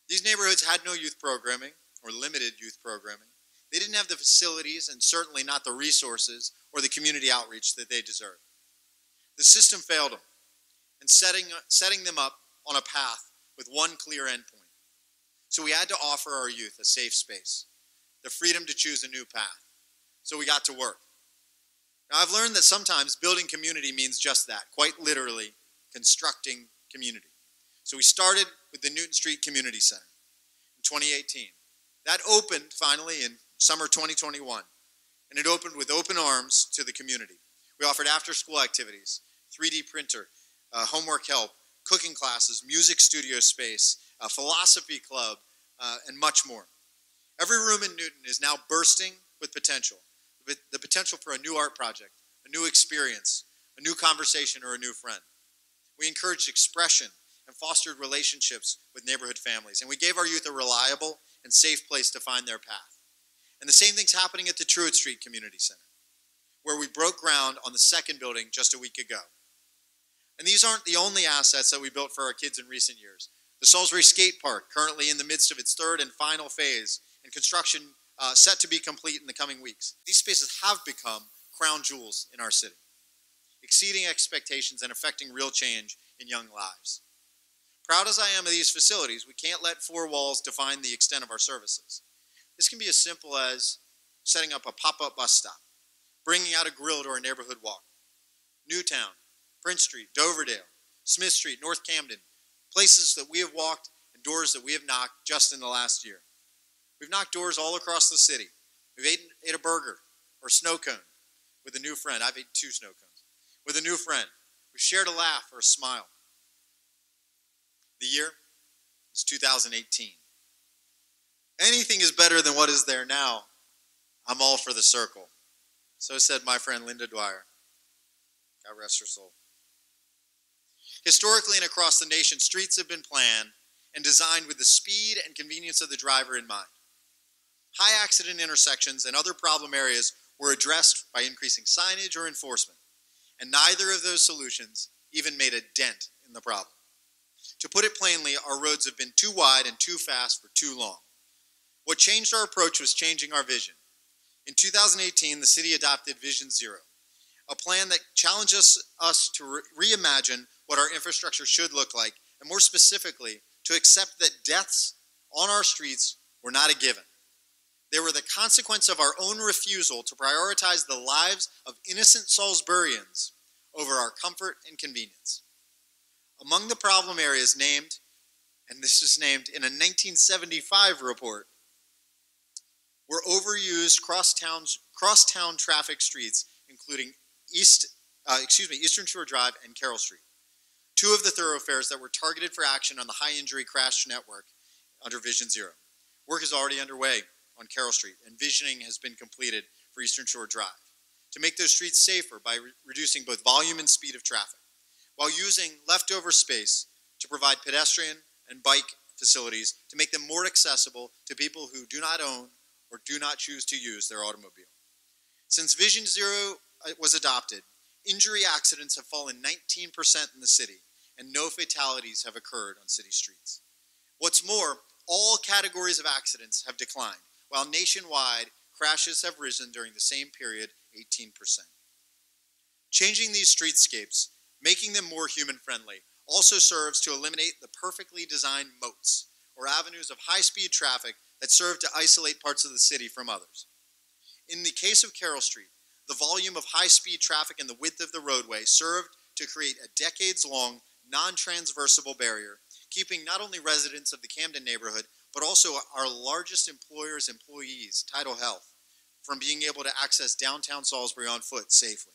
These neighborhoods had no youth programming or limited youth programming. They didn't have the facilities and certainly not the resources or the community outreach that they deserved. The system failed them and setting, setting them up on a path with one clear endpoint. So we had to offer our youth a safe space, the freedom to choose a new path. So we got to work. Now, I've learned that sometimes building community means just that, quite literally, constructing community. So we started with the Newton Street Community Center in 2018. That opened finally in summer 2021, and it opened with open arms to the community. We offered after school activities, 3D printer, uh, homework help, cooking classes, music studio space, a philosophy club, uh, and much more. Every room in Newton is now bursting with potential the potential for a new art project, a new experience, a new conversation, or a new friend. We encouraged expression and fostered relationships with neighborhood families, and we gave our youth a reliable and safe place to find their path. And the same thing's happening at the Truitt Street Community Center, where we broke ground on the second building just a week ago. And these aren't the only assets that we built for our kids in recent years. The Salisbury Skate Park, currently in the midst of its third and final phase, and construction uh, set to be complete in the coming weeks. These spaces have become crown jewels in our city, exceeding expectations and affecting real change in young lives. Proud as I am of these facilities, we can't let four walls define the extent of our services. This can be as simple as setting up a pop up bus stop, bringing out a grill to our neighborhood walk. Newtown, Prince Street, Doverdale, Smith Street, North Camden, places that we have walked and doors that we have knocked just in the last year. We've knocked doors all across the city. We've ate, ate a burger or a snow cone with a new friend. I've eaten two snow cones with a new friend. We've shared a laugh or a smile. The year is 2018. Anything is better than what is there now. I'm all for the circle. So said my friend Linda Dwyer. God rest her soul. Historically and across the nation, streets have been planned and designed with the speed and convenience of the driver in mind. High accident intersections and other problem areas were addressed by increasing signage or enforcement, and neither of those solutions even made a dent in the problem. To put it plainly, our roads have been too wide and too fast for too long. What changed our approach was changing our vision. In 2018, the city adopted Vision Zero, a plan that challenges us, to re- reimagine what our infrastructure should look like, and more specifically, to accept that deaths on our streets were not a given. They were the consequence of our own refusal to prioritize the lives of innocent Salisburyans over our comfort and convenience. Among the problem areas named, and this was named in a 1975 report, were overused crosstown crosstown traffic streets, including East, uh, excuse me, Eastern Shore Drive and Carroll Street. Two of the thoroughfares that were targeted for action on the high injury crash network under Vision Zero. Work is already underway on Carroll Street, and visioning has been completed for Eastern Shore Drive to make those streets safer by re- reducing both volume and speed of traffic, while using leftover space to provide pedestrian and bike facilities to make them more accessible to people who do not own or do not choose to use their automobile. Since Vision Zero uh, was adopted, injury accidents have fallen 19% in the city, and no fatalities have occurred on city streets. What's more, all categories of accidents have declined, while nationwide crashes have risen during the same period 18%. Changing these streetscapes, making them more human friendly, also serves to eliminate the perfectly designed moats or avenues of high speed traffic that serve to isolate parts of the city from others. In the case of Carroll Street, the volume of high speed traffic and the width of the roadway served to create a decades long, non transversable barrier, keeping not only residents of the Camden neighborhood, but also our largest employer's employees, Tidal Health, from being able to access downtown Salisbury on foot safely.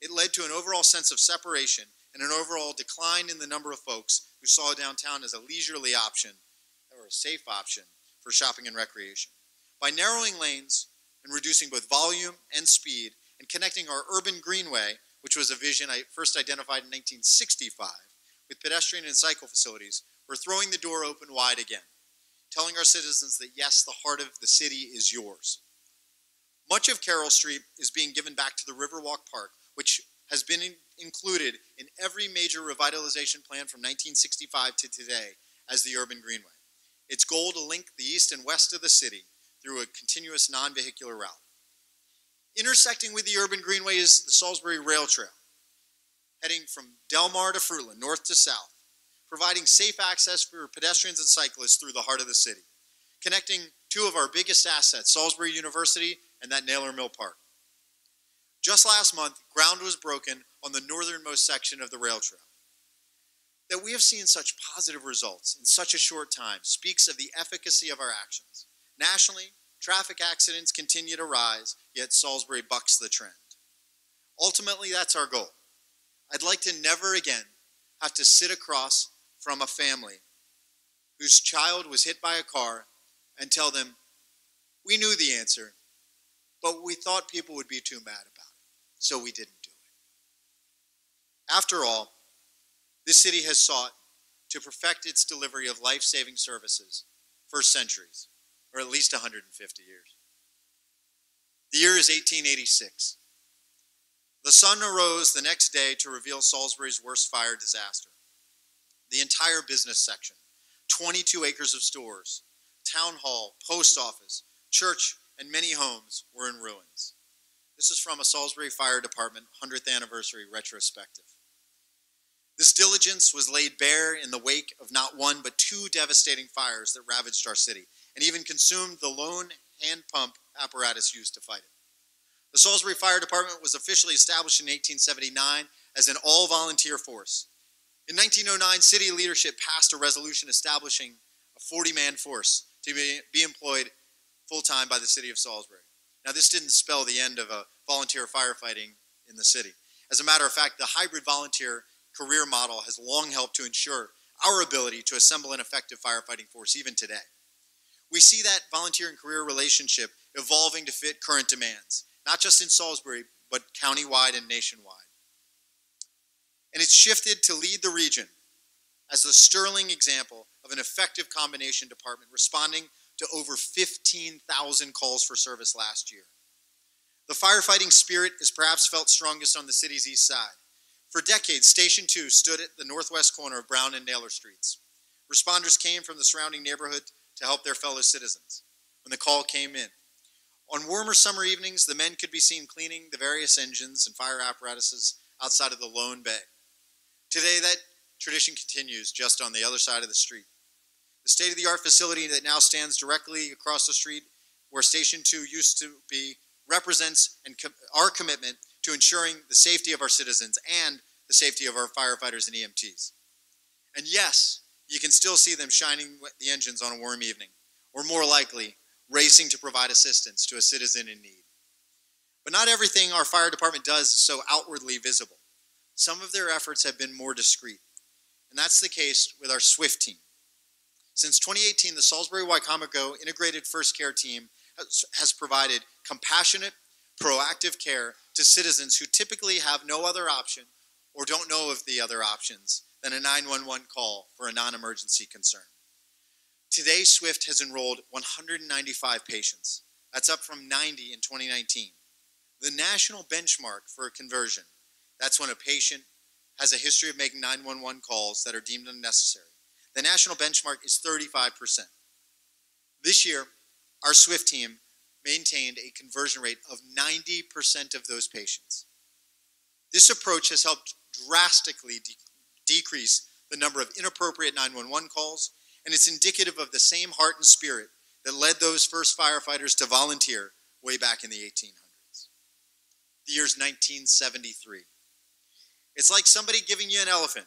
It led to an overall sense of separation and an overall decline in the number of folks who saw downtown as a leisurely option or a safe option for shopping and recreation. By narrowing lanes and reducing both volume and speed and connecting our urban greenway, which was a vision I first identified in 1965, with pedestrian and cycle facilities, we're throwing the door open wide again, telling our citizens that yes, the heart of the city is yours. Much of Carroll Street is being given back to the Riverwalk Park, which has been in, included in every major revitalization plan from 1965 to today as the urban greenway. Its goal to link the east and west of the city through a continuous non-vehicular route. Intersecting with the urban greenway is the Salisbury Rail Trail, heading from Delmar to Fruitland, north to south, providing safe access for pedestrians and cyclists through the heart of the city, connecting two of our biggest assets, Salisbury University and that Naylor Mill Park. Just last month, ground was broken on the northernmost section of the rail trail. That we have seen such positive results in such a short time speaks of the efficacy of our actions. Nationally, traffic accidents continue to rise, yet Salisbury bucks the trend. Ultimately, that's our goal. I'd like to never again have to sit across from a family whose child was hit by a car and tell them, We knew the answer, but we thought people would be too mad about it, so we didn't do it. After all, this city has sought to perfect its delivery of life saving services for centuries, or at least 150 years. The year is 1886. The sun arose the next day to reveal Salisbury's worst fire disaster. The entire business section, 22 acres of stores, town hall, post office, church, and many homes were in ruins. This is from a Salisbury Fire Department 100th anniversary retrospective. This diligence was laid bare in the wake of not one but two devastating fires that ravaged our city and even consumed the lone hand pump apparatus used to fight it. The Salisbury Fire Department was officially established in 1879 as an all volunteer force. In 1909, city leadership passed a resolution establishing a 40 man force to be, be employed full time by the city of Salisbury. Now, this didn't spell the end of a volunteer firefighting in the city. As a matter of fact, the hybrid volunteer career model has long helped to ensure our ability to assemble an effective firefighting force even today. We see that volunteer and career relationship evolving to fit current demands, not just in Salisbury, but countywide and nationwide. And it's shifted to lead the region as the sterling example of an effective combination department responding to over 15,000 calls for service last year. The firefighting spirit is perhaps felt strongest on the city's east side. For decades, Station 2 stood at the northwest corner of Brown and Naylor Streets. Responders came from the surrounding neighborhood to help their fellow citizens when the call came in. On warmer summer evenings, the men could be seen cleaning the various engines and fire apparatuses outside of the lone bay. Today, that tradition continues just on the other side of the street. The state of the art facility that now stands directly across the street where Station 2 used to be represents and com- our commitment to ensuring the safety of our citizens and the safety of our firefighters and EMTs. And yes, you can still see them shining the engines on a warm evening, or more likely, racing to provide assistance to a citizen in need. But not everything our fire department does is so outwardly visible. Some of their efforts have been more discreet, and that's the case with our SWIFT team. Since 2018, the Salisbury Wicomico Integrated First Care Team has provided compassionate, proactive care to citizens who typically have no other option or don't know of the other options than a 911 call for a non emergency concern. Today, SWIFT has enrolled 195 patients. That's up from 90 in 2019. The national benchmark for a conversion, that's when a patient has a history of making 911 calls that are deemed unnecessary. The national benchmark is 35%. This year, our SWIFT team maintained a conversion rate of 90% of those patients. This approach has helped drastically de- decrease the number of inappropriate 911 calls, and it's indicative of the same heart and spirit that led those first firefighters to volunteer way back in the 1800s. The year's 1973. It's like somebody giving you an elephant.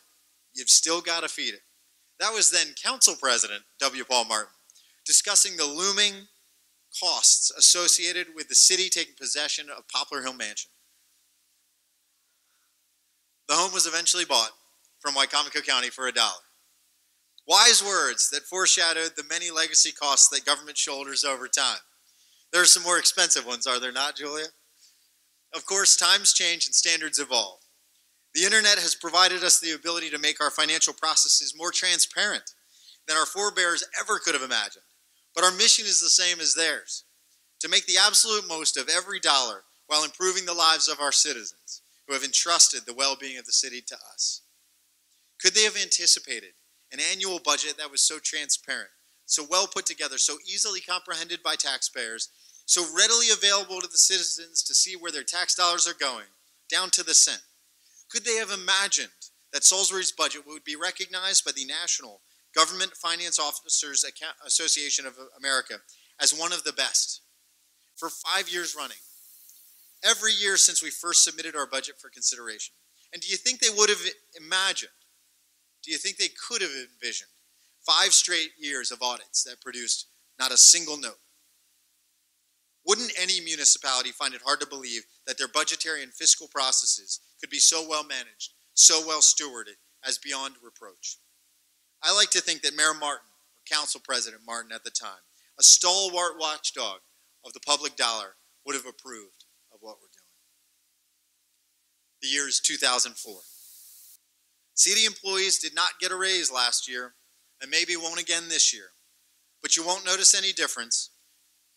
You've still got to feed it. That was then Council President W. Paul Martin discussing the looming costs associated with the city taking possession of Poplar Hill Mansion. The home was eventually bought from Wicomico County for a dollar. Wise words that foreshadowed the many legacy costs that government shoulders over time. There are some more expensive ones, are there not, Julia? Of course, times change and standards evolve. The internet has provided us the ability to make our financial processes more transparent than our forebears ever could have imagined. But our mission is the same as theirs to make the absolute most of every dollar while improving the lives of our citizens who have entrusted the well being of the city to us. Could they have anticipated an annual budget that was so transparent, so well put together, so easily comprehended by taxpayers, so readily available to the citizens to see where their tax dollars are going, down to the cent? Could they have imagined that Salisbury's budget would be recognized by the National Government Finance Officers Association of America as one of the best? For five years running, every year since we first submitted our budget for consideration. And do you think they would have imagined do you think they could have envisioned five straight years of audits that produced not a single note? Wouldn't any municipality find it hard to believe that their budgetary and fiscal processes could be so well managed, so well stewarded, as beyond reproach? I like to think that Mayor Martin, or Council President Martin at the time, a stalwart watchdog of the public dollar, would have approved of what we're doing. The year is 2004. City employees did not get a raise last year and maybe won't again this year. But you won't notice any difference.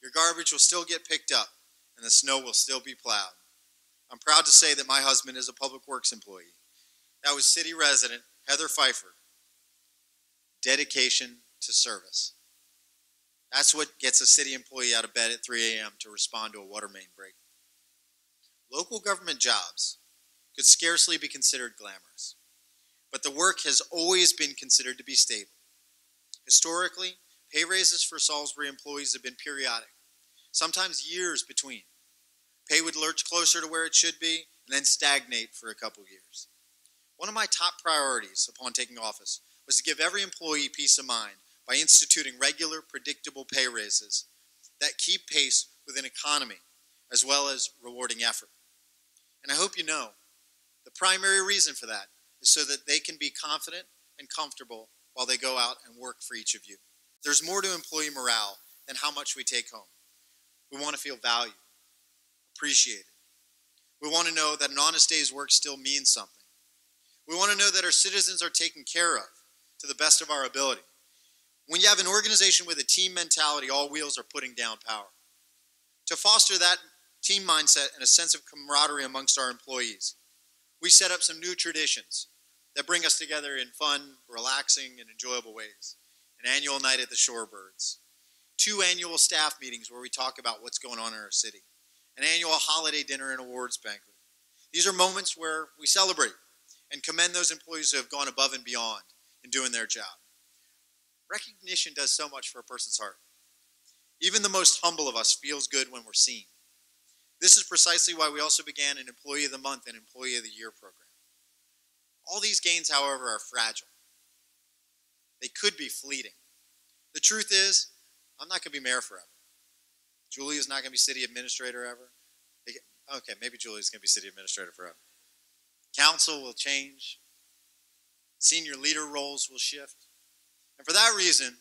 Your garbage will still get picked up and the snow will still be plowed. I'm proud to say that my husband is a public works employee. That was city resident Heather Pfeiffer. Dedication to service. That's what gets a city employee out of bed at 3 a.m. to respond to a water main break. Local government jobs could scarcely be considered glamorous but the work has always been considered to be stable. Historically, pay raises for Salisbury employees have been periodic, sometimes years between. Pay would lurch closer to where it should be and then stagnate for a couple years. One of my top priorities upon taking office was to give every employee peace of mind by instituting regular, predictable pay raises that keep pace with an economy as well as rewarding effort. And I hope you know the primary reason for that is so that they can be confident and comfortable while they go out and work for each of you. There's more to employee morale than how much we take home. We want to feel valued, appreciated. We want to know that an honest day's work still means something. We want to know that our citizens are taken care of to the best of our ability. When you have an organization with a team mentality, all wheels are putting down power. To foster that team mindset and a sense of camaraderie amongst our employees, we set up some new traditions that bring us together in fun, relaxing, and enjoyable ways. An annual night at the Shorebirds, two annual staff meetings where we talk about what's going on in our city, an annual holiday dinner and awards banquet. These are moments where we celebrate and commend those employees who have gone above and beyond in doing their job. Recognition does so much for a person's heart. Even the most humble of us feels good when we're seen. This is precisely why we also began an Employee of the Month and Employee of the Year program. All these gains, however, are fragile. They could be fleeting. The truth is, I'm not going to be mayor forever. Julie is not going to be city administrator ever. Okay, maybe Julie's going to be city administrator forever. Council will change. Senior leader roles will shift. And for that reason,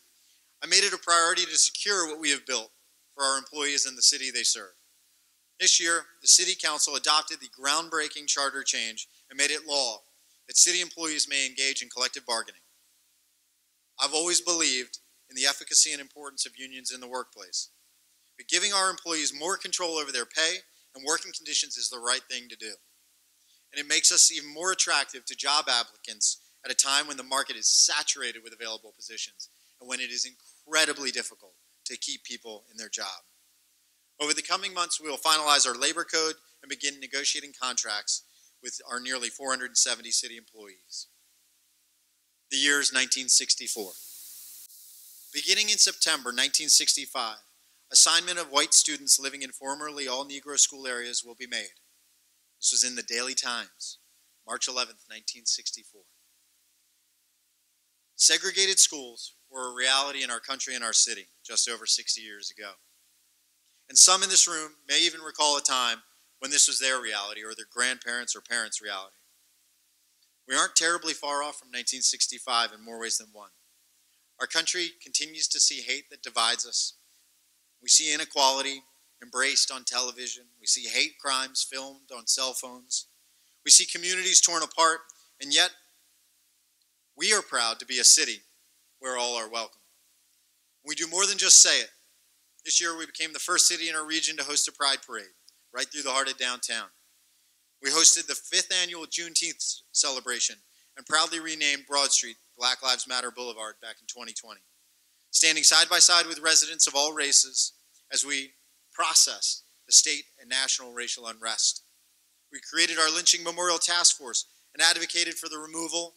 I made it a priority to secure what we have built for our employees and the city they serve. This year, the City Council adopted the groundbreaking charter change and made it law that city employees may engage in collective bargaining. I've always believed in the efficacy and importance of unions in the workplace, but giving our employees more control over their pay and working conditions is the right thing to do. And it makes us even more attractive to job applicants at a time when the market is saturated with available positions and when it is incredibly difficult to keep people in their job. Over the coming months, we will finalize our labor code and begin negotiating contracts with our nearly 470 city employees. The year is 1964. Beginning in September 1965, assignment of white students living in formerly all Negro school areas will be made. This was in the Daily Times, March 11, 1964. Segregated schools were a reality in our country and our city just over 60 years ago. And some in this room may even recall a time when this was their reality or their grandparents' or parents' reality. We aren't terribly far off from 1965 in more ways than one. Our country continues to see hate that divides us. We see inequality embraced on television. We see hate crimes filmed on cell phones. We see communities torn apart, and yet we are proud to be a city where all are welcome. We do more than just say it. This year, we became the first city in our region to host a pride parade right through the heart of downtown. We hosted the fifth annual Juneteenth celebration and proudly renamed Broad Street Black Lives Matter Boulevard back in 2020. Standing side by side with residents of all races as we process the state and national racial unrest. We created our Lynching Memorial Task Force and advocated for the removal,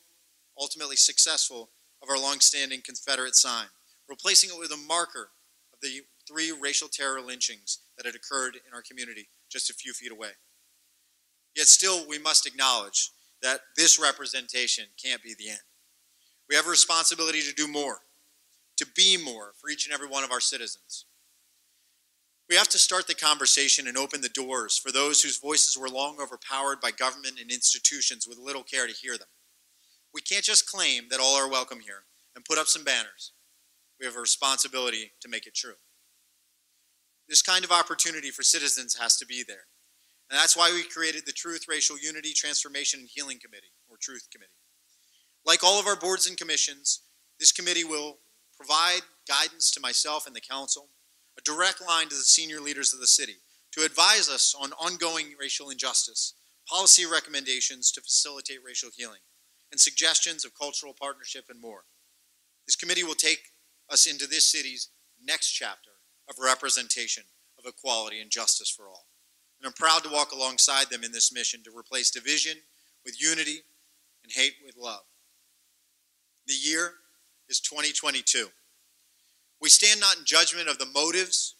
ultimately successful, of our long-standing Confederate sign, replacing it with a marker of the three racial terror lynchings that had occurred in our community just a few feet away. Yet still, we must acknowledge that this representation can't be the end. We have a responsibility to do more, to be more for each and every one of our citizens. We have to start the conversation and open the doors for those whose voices were long overpowered by government and institutions with little care to hear them. We can't just claim that all are welcome here and put up some banners. We have a responsibility to make it true. This kind of opportunity for citizens has to be there. And that's why we created the Truth, Racial Unity, Transformation, and Healing Committee, or Truth Committee. Like all of our boards and commissions, this committee will provide guidance to myself and the council, a direct line to the senior leaders of the city to advise us on ongoing racial injustice, policy recommendations to facilitate racial healing, and suggestions of cultural partnership and more. This committee will take us into this city's next chapter of representation of equality and justice for all. And I'm proud to walk alongside them in this mission to replace division with unity and hate with love. The year is 2022. We stand not in judgment of the motives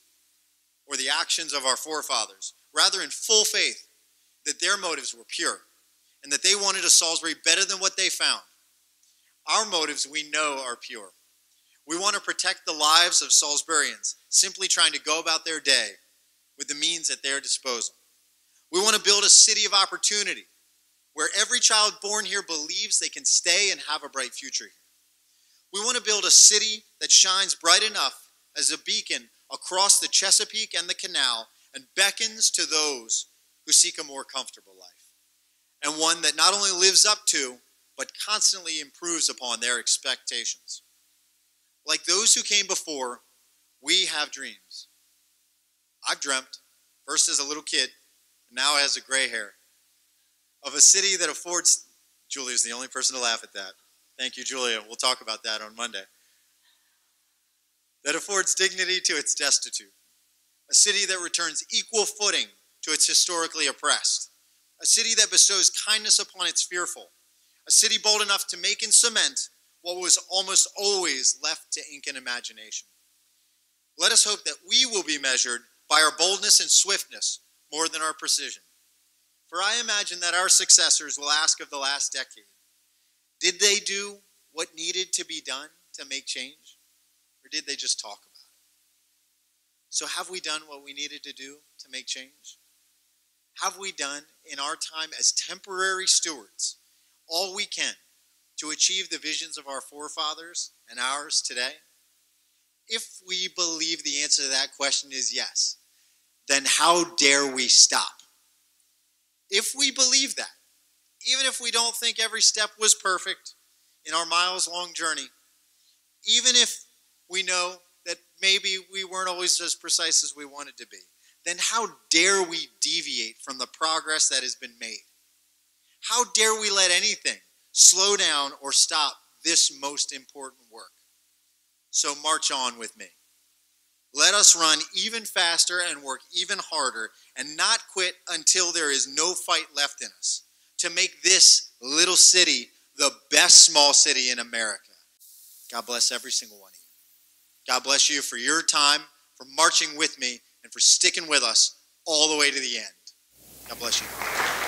or the actions of our forefathers, rather in full faith that their motives were pure and that they wanted a Salisbury better than what they found. Our motives, we know, are pure. We want to protect the lives of Salisburyans simply trying to go about their day with the means at their disposal. We want to build a city of opportunity where every child born here believes they can stay and have a bright future here. We want to build a city that shines bright enough as a beacon across the Chesapeake and the canal and beckons to those who seek a more comfortable life. And one that not only lives up to, but constantly improves upon their expectations. Like those who came before, we have dreams. I've dreamt, first as a little kid, and now as a gray hair, of a city that affords, Julia's the only person to laugh at that, Thank you, Julia. We'll talk about that on Monday. That affords dignity to its destitute. A city that returns equal footing to its historically oppressed. A city that bestows kindness upon its fearful. A city bold enough to make and cement what was almost always left to ink and imagination. Let us hope that we will be measured by our boldness and swiftness more than our precision. For I imagine that our successors will ask of the last decade did they do what needed to be done to make change? Or did they just talk about it? So, have we done what we needed to do to make change? Have we done in our time as temporary stewards all we can to achieve the visions of our forefathers and ours today? If we believe the answer to that question is yes, then how dare we stop? If we believe that, even if we don't think every step was perfect in our miles long journey, even if we know that maybe we weren't always as precise as we wanted to be, then how dare we deviate from the progress that has been made? How dare we let anything slow down or stop this most important work? So march on with me. Let us run even faster and work even harder and not quit until there is no fight left in us to make this little city the best small city in America. God bless every single one of you. God bless you for your time, for marching with me, and for sticking with us all the way to the end. God bless you.